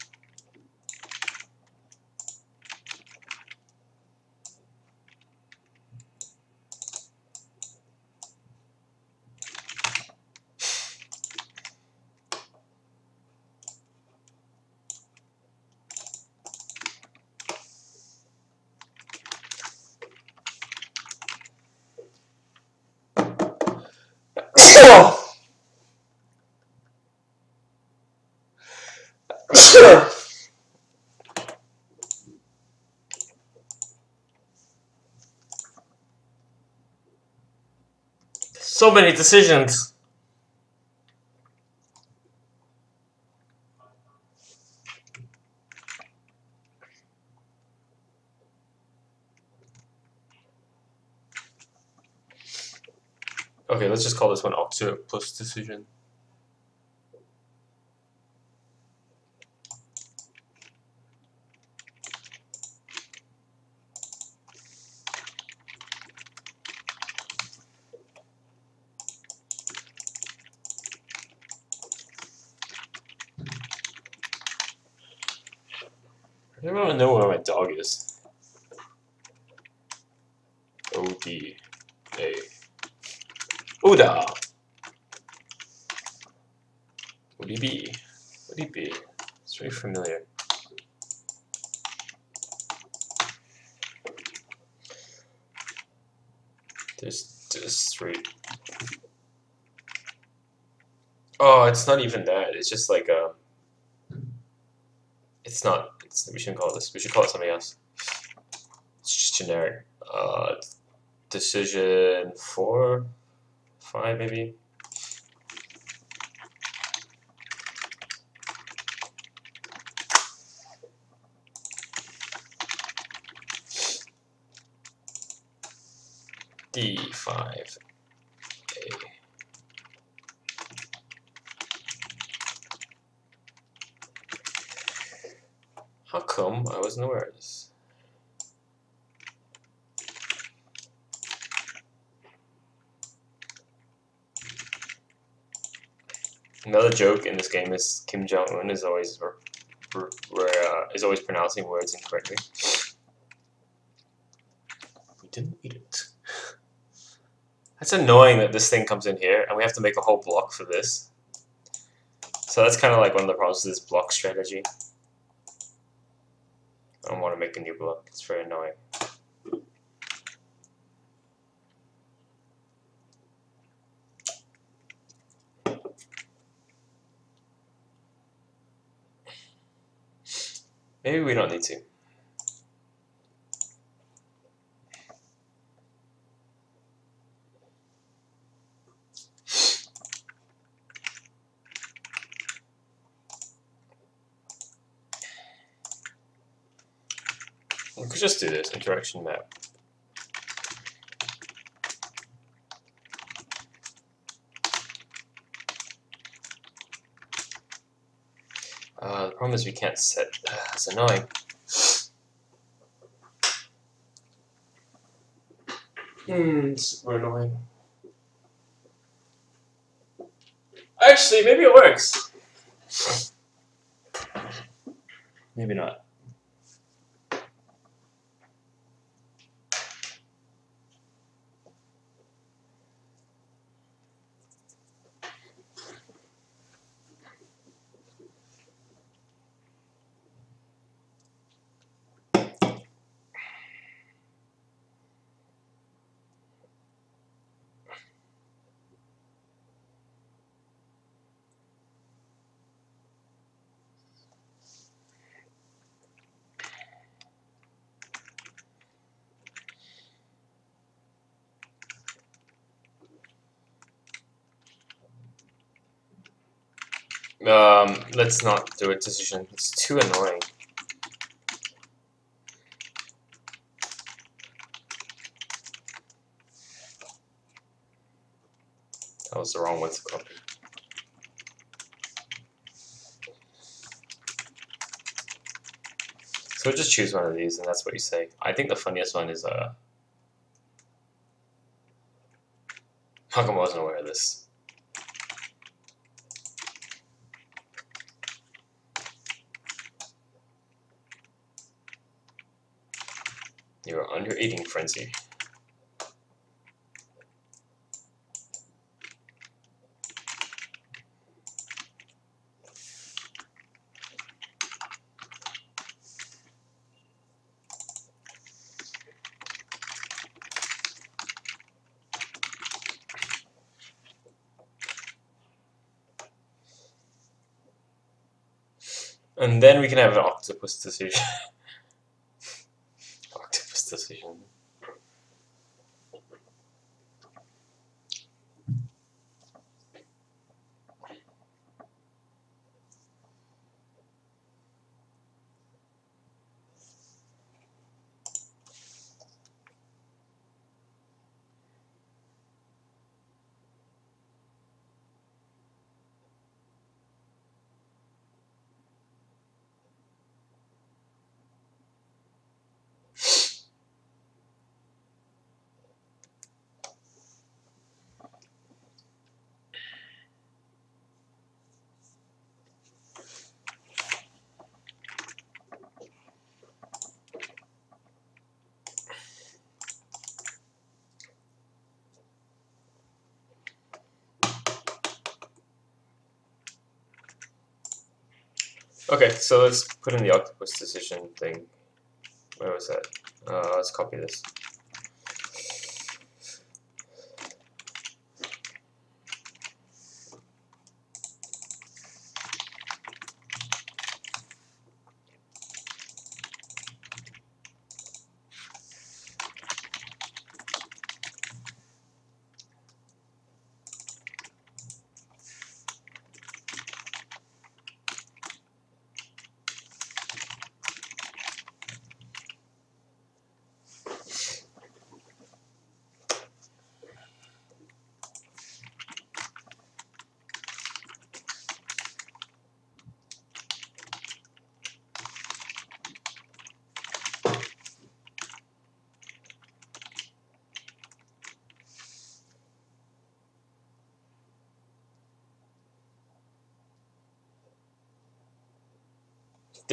S1: so many decisions. Okay, let's just call this one octopus decision. I don't even know where my dog is. O D A. Oda. Would he be? Would he be? It's very familiar. There's just three. Oh, it's not even that. It's just like um. It's not. It's, we shouldn't call it this. We should call it something else. It's just generic. Uh, decision four, five maybe. D five A. How come I wasn't aware of this? Another joke in this game is Kim Jong Un is always uh, is always pronouncing words incorrectly. We didn't eat it. That's annoying that this thing comes in here and we have to make a whole block for this. So that's kind of like one of the problems with this block strategy. I don't want to make a new block. It's very annoying. Maybe we don't need to. We could just do this interaction map. Uh, the problem is we can't set. Uh, it's annoying. Hmm, it's super annoying. Actually, maybe it works. Maybe not. Um, let's not do a decision. It's too annoying. That was the wrong one to copy. So just choose one of these, and that's what you say. I think the funniest one is uh. How come I wasn't aware of this? Your eating frenzy. And then we can have an octopus decision. Okay, so let's put in the octopus decision thing. Where was that? Uh, let's copy this.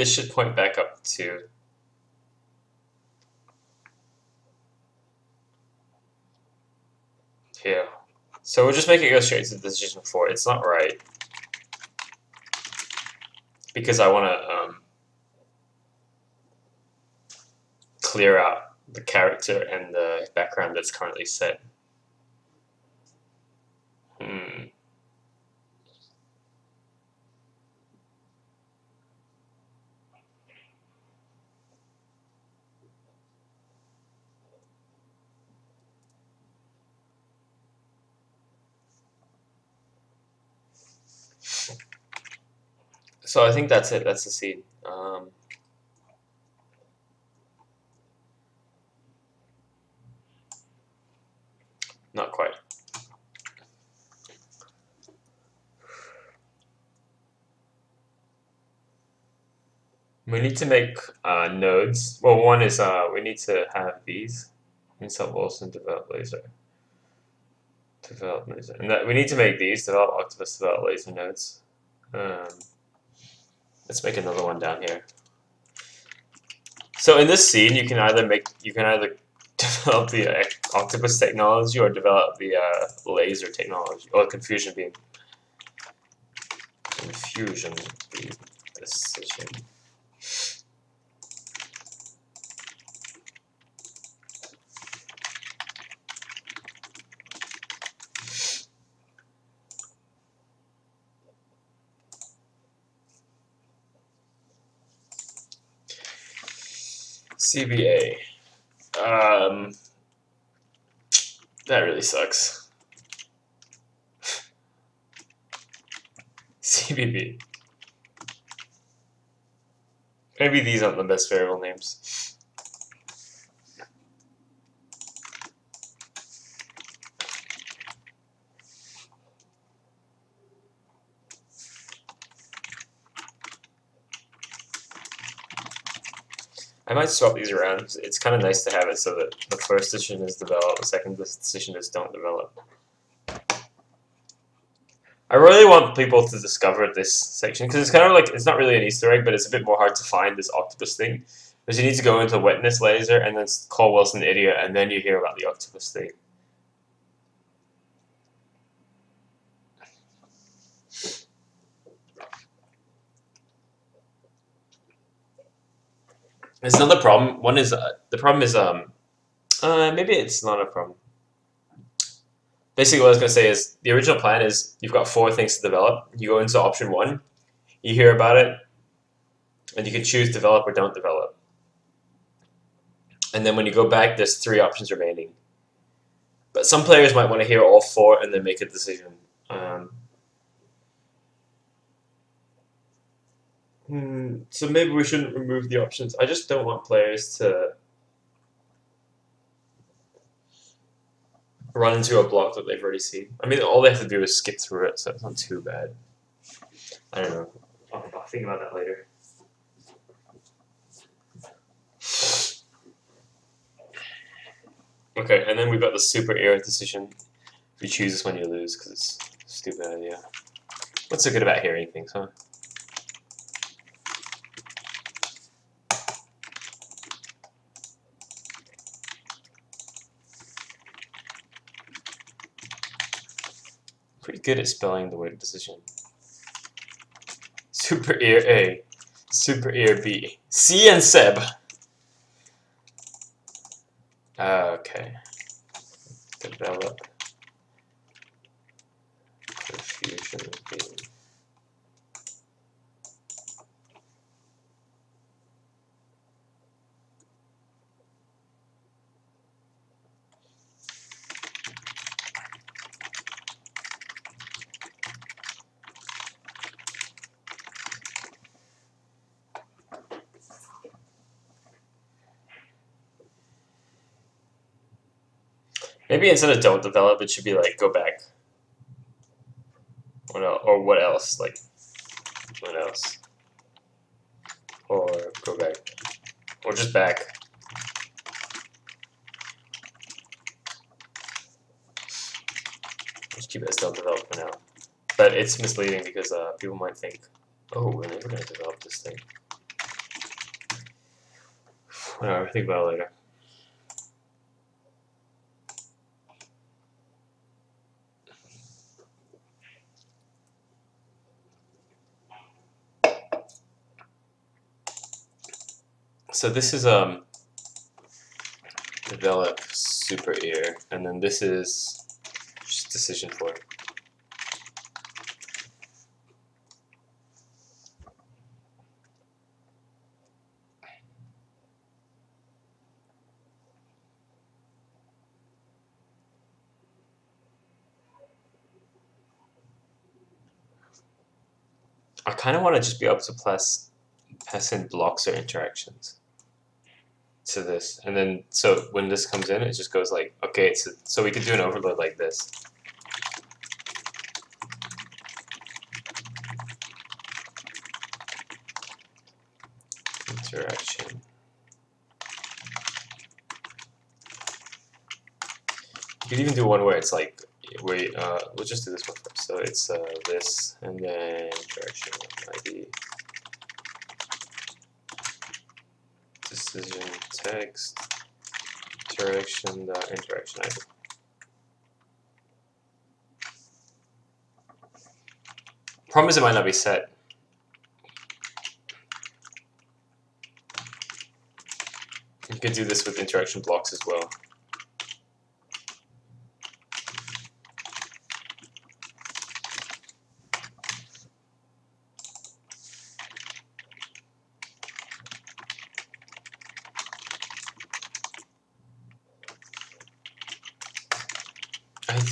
S1: This should point back up to here. So we'll just make it go straight to the decision 4. It's not right. Because I want to um, clear out the character and the background that's currently set. Hmm. So I think that's it. That's the seed. Um, not quite. We need to make uh, nodes. Well, one is uh, we need to have these insert Wilson develop laser. Develop laser, and that we need to make these develop Octopus develop laser nodes. Um, let's make another one down here. So in this scene, you can either make you can either develop the uh, octopus technology or develop the uh, laser technology or confusion beam. Confusion beam decision. CBA. Um, that really sucks. CBB. Maybe these aren't the best variable names. I might swap these around. It's kind of nice to have it so that the first decision is develop, the second decision is don't develop. I really want people to discover this section because it's kind of like it's not really an Easter egg, but it's a bit more hard to find this octopus thing. Because you need to go into wetness laser and then call Wilson idiot, and then you hear about the octopus thing. There's another problem. One is uh, the problem is um, uh, maybe it's not a problem. Basically, what I was gonna say is the original plan is you've got four things to develop. You go into option one, you hear about it, and you can choose develop or don't develop. And then when you go back, there's three options remaining. But some players might want to hear all four and then make a decision. Um, hmm, so maybe we shouldn't remove the options. I just don't want players to run into a block that they've already seen. I mean, all they have to do is skip through it, so it's not too bad. I don't know. I'll, I'll think about that later. Okay, and then we've got the super error decision. You choose this when you lose, because it's a stupid idea. What's so good about hearing things, huh? Good at spelling the word decision. Super ear A, super ear B. C and Seb. Uh, okay. Develop confusion beam. Maybe instead of don't develop, it should be like go back. What else? Or what else? Like what else? Or go back. Or just back. Just keep it as don't develop for now. But it's misleading because uh, people might think, oh, we're never going to develop this thing. Whatever, think about it later. So this is um develop super ear, and then this is decision for. I kind of want to just be able to pass pass in blocks or interactions to this, and then so when this comes in, it just goes like, okay, so, so we could do an overload like this. Interaction. You could even do one where it's like, wait, uh, let's just do this one first. So it's uh, this, and then interaction ID. Decision text interaction dot interaction ID. Problem is it might not be set. You could do this with interaction blocks as well.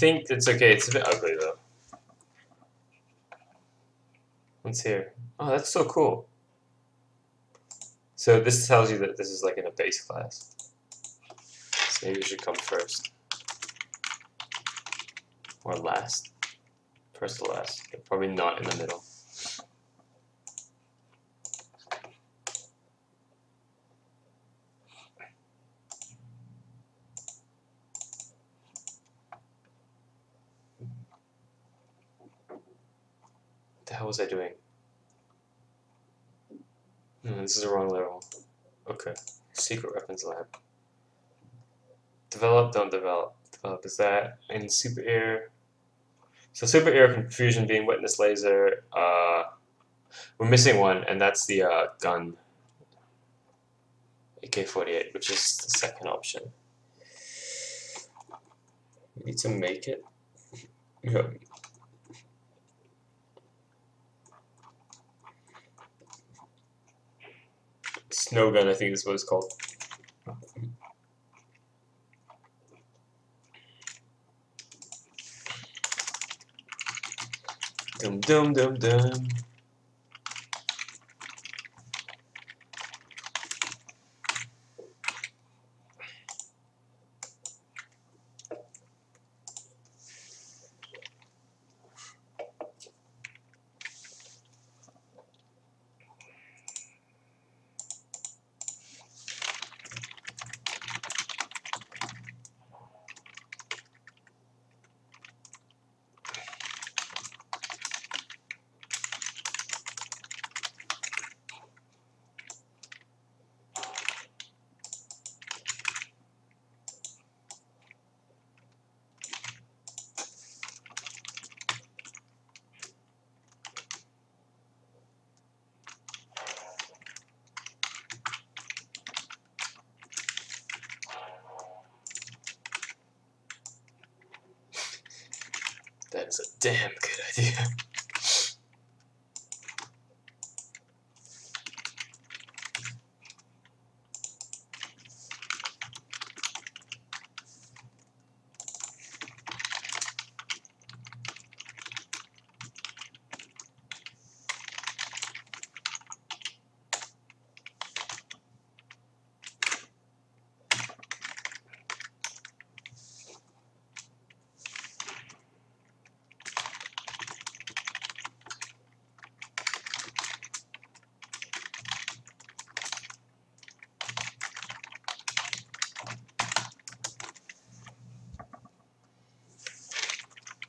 S1: Think it's okay. It's a bit ugly though. What's here? Oh, that's so cool. So this tells you that this is like in a base class. So maybe it should come first. Or last. First or last. Probably not in the middle. Hell was I doing? Hmm, this is the wrong level. Okay. Secret weapons lab. Develop, don't develop. Develop is that. And super ear. So super ear confusion beam witness laser. Uh, we're missing one, and that's the uh, gun. AK-48, which is the second option. We need to make it. Snow gun, I think is what it's called. Dum dum dum dum. That is a damn good idea.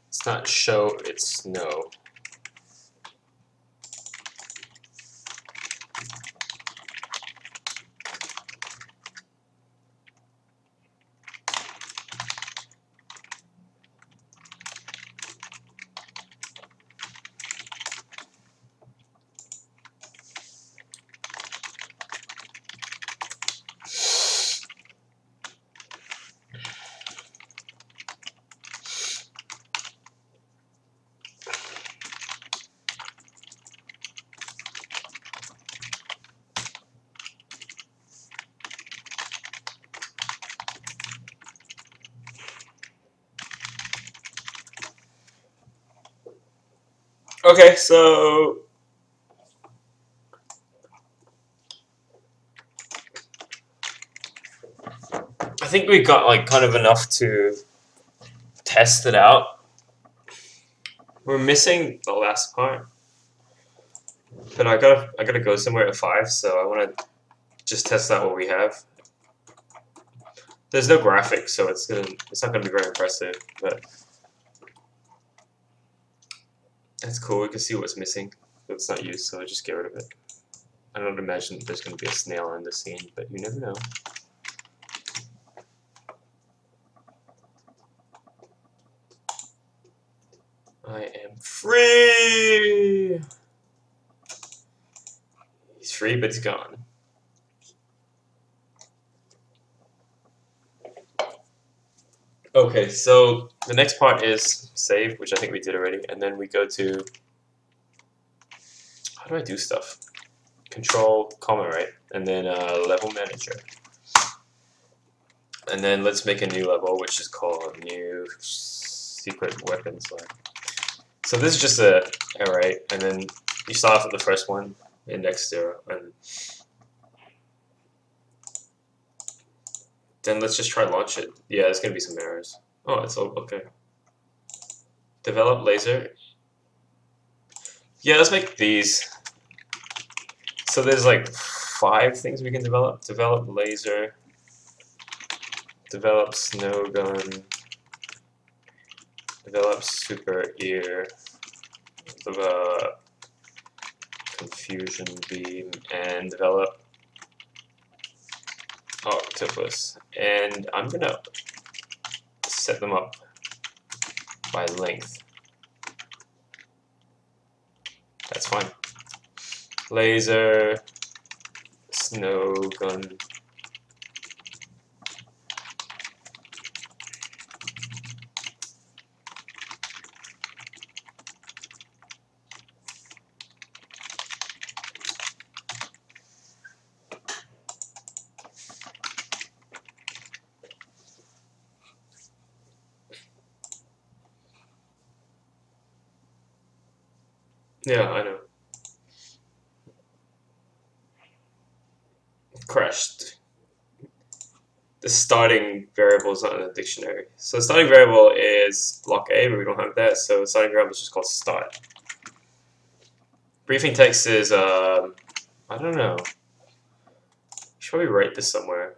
S1: It's not show, it's no. Okay, so I think we got like kind of enough to test it out. We're missing the last part. But I gotta I gotta go somewhere at five, so I wanna just test out what we have. There's no graphics, so it's gonna it's not gonna be very impressive, but that's cool. We can see what's missing. It's not used, so I just get rid of it. I don't imagine there's going to be a snail in the scene, but you never know. I am free! He's free, but he's gone. Okay, so the next part is save, which I think we did already, and then we go to how do I do stuff? Control comma, right? And then uh, level manager. And then let's make a new level, which is called new secret weapons. So this is just a array, and then you start off with the first one, index zero, and Then let's just try launch it. Yeah, there's gonna be some errors. Oh, it's all okay. Develop laser. Yeah, let's make these. So there's like five things we can develop. Develop laser. Develop snow gun. Develop super ear. Develop confusion beam and develop octopus and I'm gonna set them up by length. That's fine. Laser snow gun Yeah, I know. Crashed. The starting variable is the dictionary. So starting variable is block A, but we don't have that, so starting variable is just called start. Briefing text is, um, I don't know. should probably write this somewhere.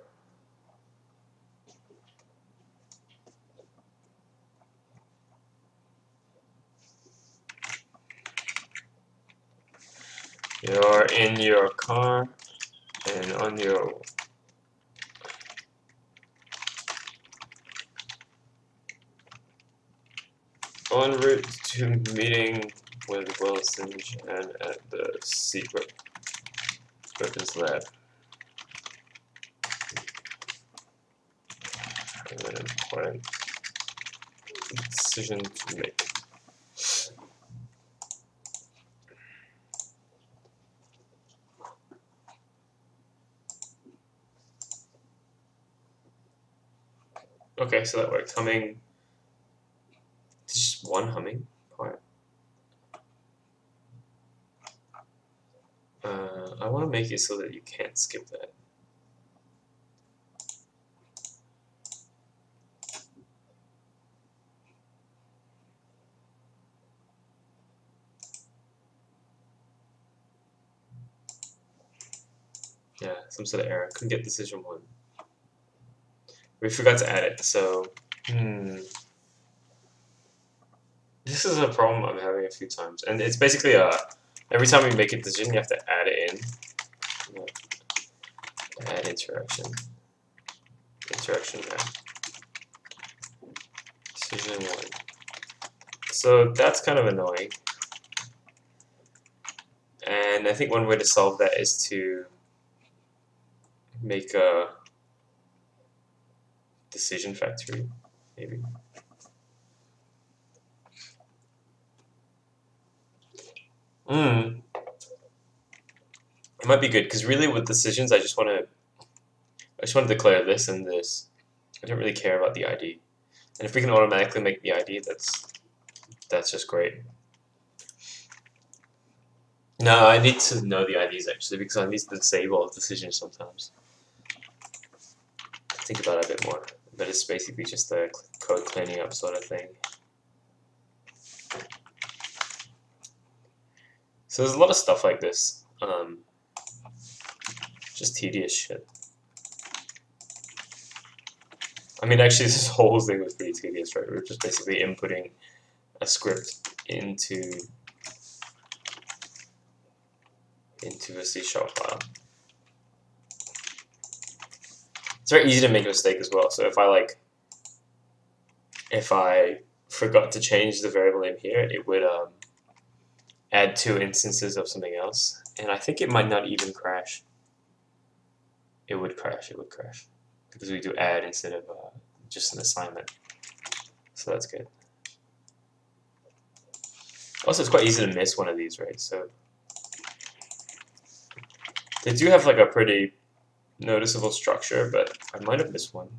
S1: You're in your car and on your en route to meeting with Wilson and at the secret weapons lab. An important decision to make. Okay, so that worked. Humming. One humming part. Uh, I want to make it so that you can't skip that. Yeah, some sort of error. Couldn't get decision one. We forgot to add it, so hmm. This is a problem I'm having a few times, and it's basically a every time we make a decision, you have to add it in. Add interaction. Interaction map. Decision one. So that's kind of annoying. And I think one way to solve that is to make a decision factory, maybe. Hmm. It might be good because really with decisions, I just want to, I just want to declare this and this. I don't really care about the ID, and if we can automatically make the ID, that's that's just great. No, I need to know the IDs actually because I need to disable decisions sometimes. Think about it a bit more but it's basically just a code cleaning up sort of thing. So there's a lot of stuff like this. Um, just tedious shit. I mean, actually, this whole thing was pretty tedious, right? We are just basically inputting a script into into a C sharp file it's very easy to make a mistake as well. So if I like, if I forgot to change the variable name here, it would um, add two instances of something else. And I think it might not even crash. It would crash, it would crash. Because we do add instead of uh, just an assignment. So that's good. Also, it's quite easy to miss one of these, right? So they do have like a pretty noticeable structure, but I might have missed one.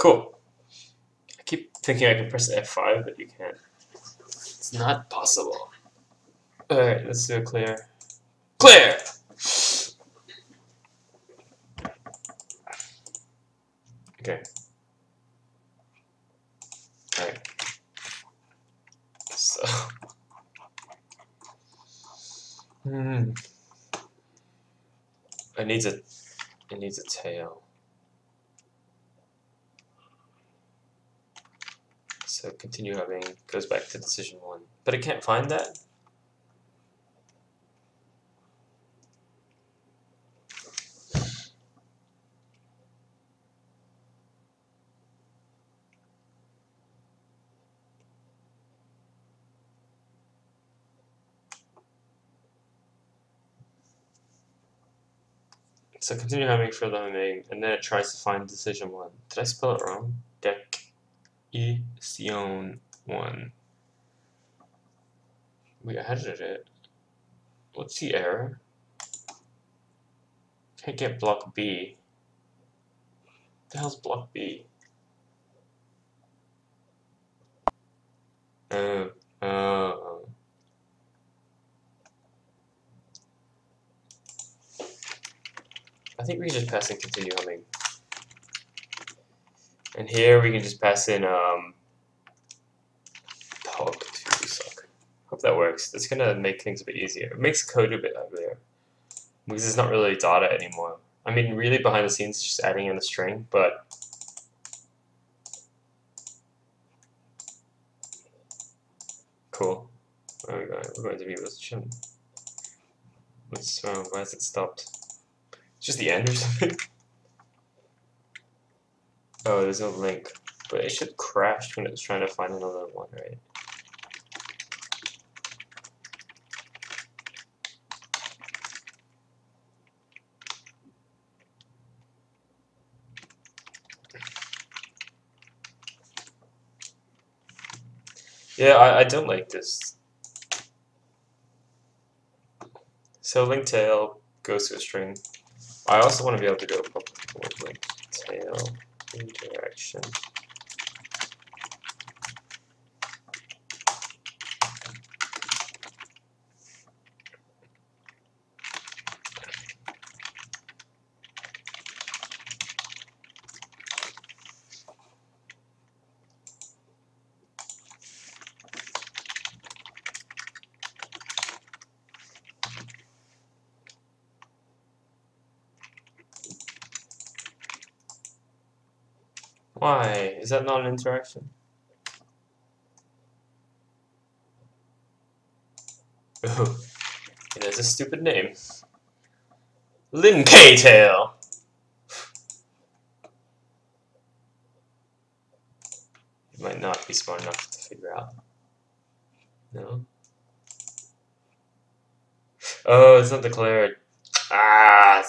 S1: Cool. I keep thinking I can press F5, but you can't. It's not possible. Alright, let's do a clear. Clear! Okay. Alright. So. Hmm. It needs a. It needs a tail. So continue having goes back to decision one, but it can't find that. So continue having further humming, and then it tries to find decision one. Did I spell it wrong? Decision one. We added it. What's the error? Can't get block B. The hell's block B? Uh, uh, I think we just pass in continue humming. And here we can just pass in um, dog to suck. Hope that works. That's gonna make things a bit easier. It makes code a bit uglier because it's not really data anymore. I mean, really behind the scenes, it's just adding in a string, but cool. Where are we going? We're going to position. What's wrong? Why has it stopped? It's just the end or something. oh, there's no link, but it should crash when it's trying to find another one, right? Yeah, I, I don't like this. So link tail goes to a string. I also want to be able to go with link tail interaction. Why? Is that not an interaction? Ooh, it has a stupid name. Lin K-Tail! You might not be smart enough to figure out. No? Oh, it's not declared. Ah,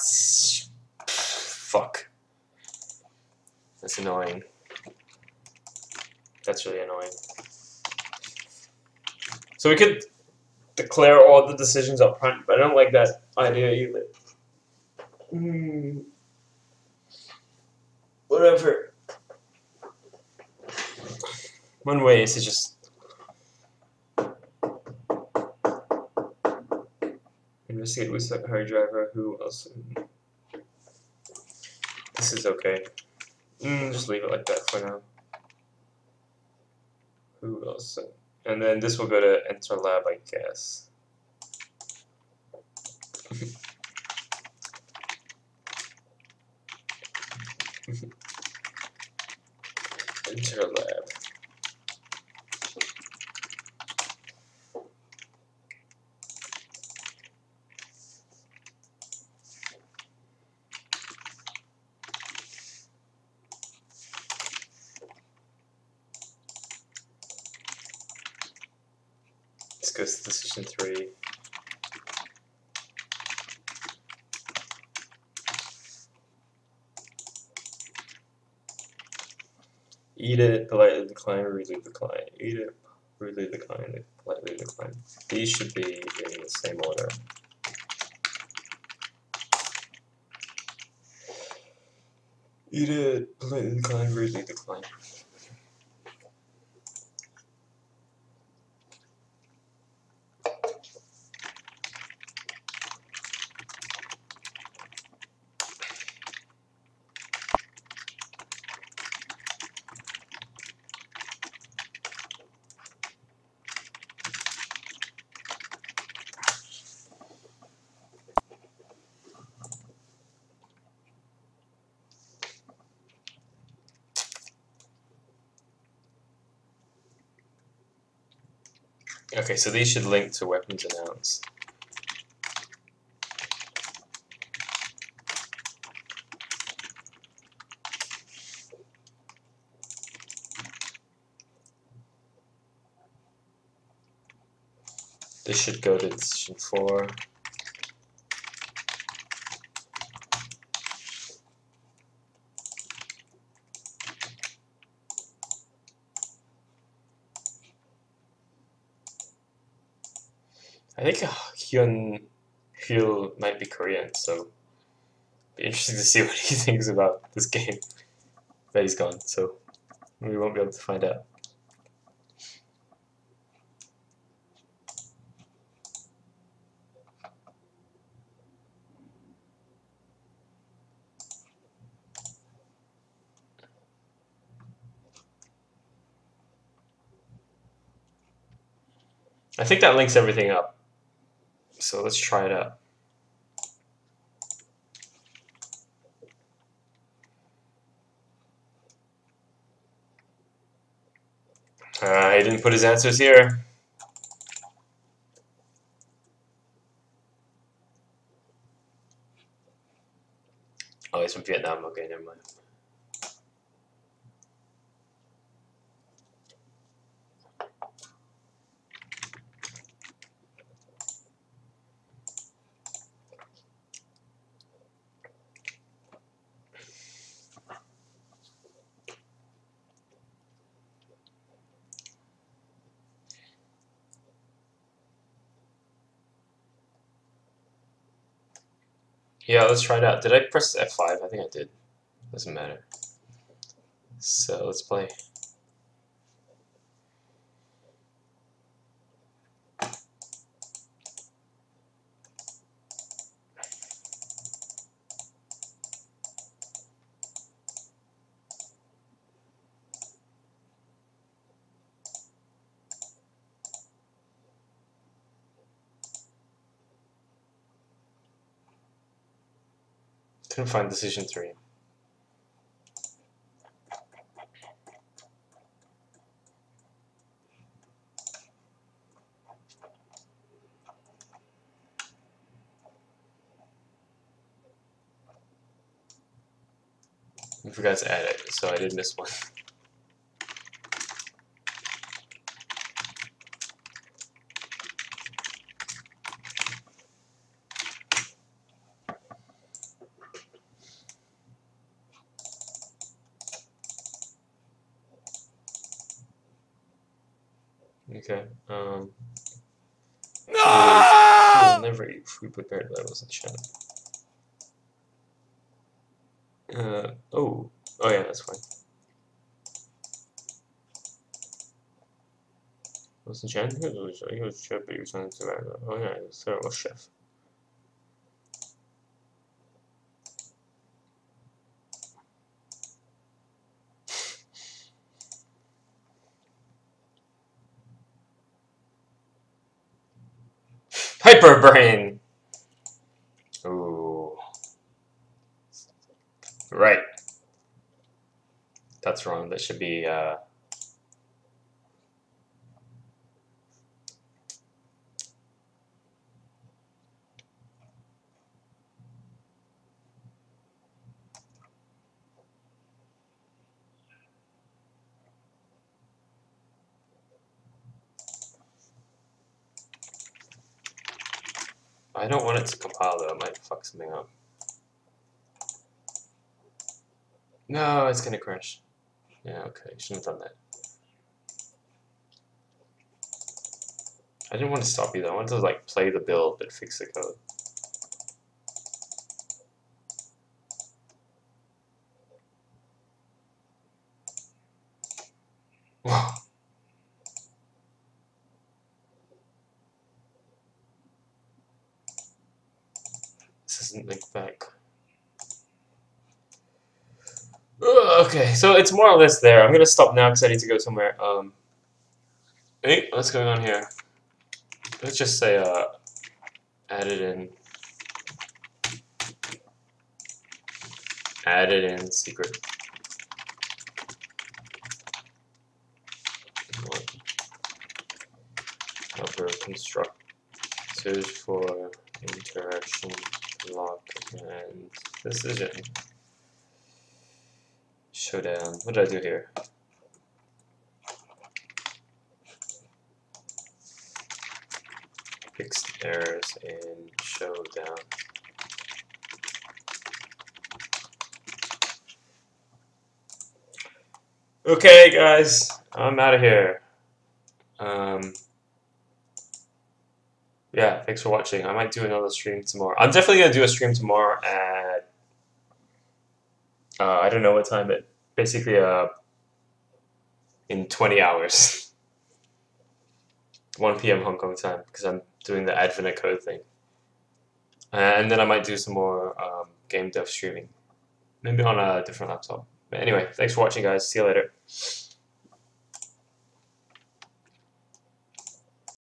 S1: fuck. That's annoying. That's really annoying. So we could declare all the decisions up front, but I don't like that idea either. Mm. Whatever. One way is to just investigate with the hard driver who else. This is okay. Mm, just leave it like that for now. Who else? And then this will go to enter lab, I guess. enter lab. This goes to decision three. Eat it, politely decline, rudely decline. It, rudely decline, politely decline. These should be in the same order. Eat it, politely decline, rudely decline. Okay, so these should link to weapons and nouns. This should go to decision 4. I think Hyun Hyul might be Korean, so be interesting to see what he thinks about this game. But he's gone, so we won't be able to find out. I think that links everything up. So let's try it out. Uh, he didn't put his answers here. Oh, he's from Vietnam. Okay, never mind. Yeah, let's try it out. Did I press F5? I think I did. Doesn't matter. So let's play. Couldn't find decision three. I forgot to add it, so I did miss one. Okay. Um. No! Never eat we prepared levels in chat. Uh. Oh. Oh yeah, that's fine. Listen, Chen, he was he was chef, but he was trying to Oh yeah, so was chef. Brain. Ooh. Right. That's wrong. That should be, uh... I don't want it to compile though, it might fuck something up. No, it's gonna crash. Yeah, okay, shouldn't have done that. I didn't want to stop you though, I wanted to like play the build but fix the code. Whoa. This isn't link back. Ugh, Okay, so it's more or less there. I'm gonna stop now because I need to go somewhere. Um, hey, what's going on here? Let's just say, uh, add it in. Add it in secret. Upper constructors for interaction lock and decision. Showdown. What did I do here? Fixed errors in showdown. Okay, guys, I'm out of here. Um, yeah, thanks for watching. I might do another stream tomorrow. I'm definitely gonna do a stream tomorrow at uh, I don't know what time, but basically uh in 20 hours, 1 p.m. Hong Kong time, because I'm doing the Advent Code thing. And then I might do some more um, game dev streaming, maybe on a different laptop. But anyway, thanks for watching, guys. See you later.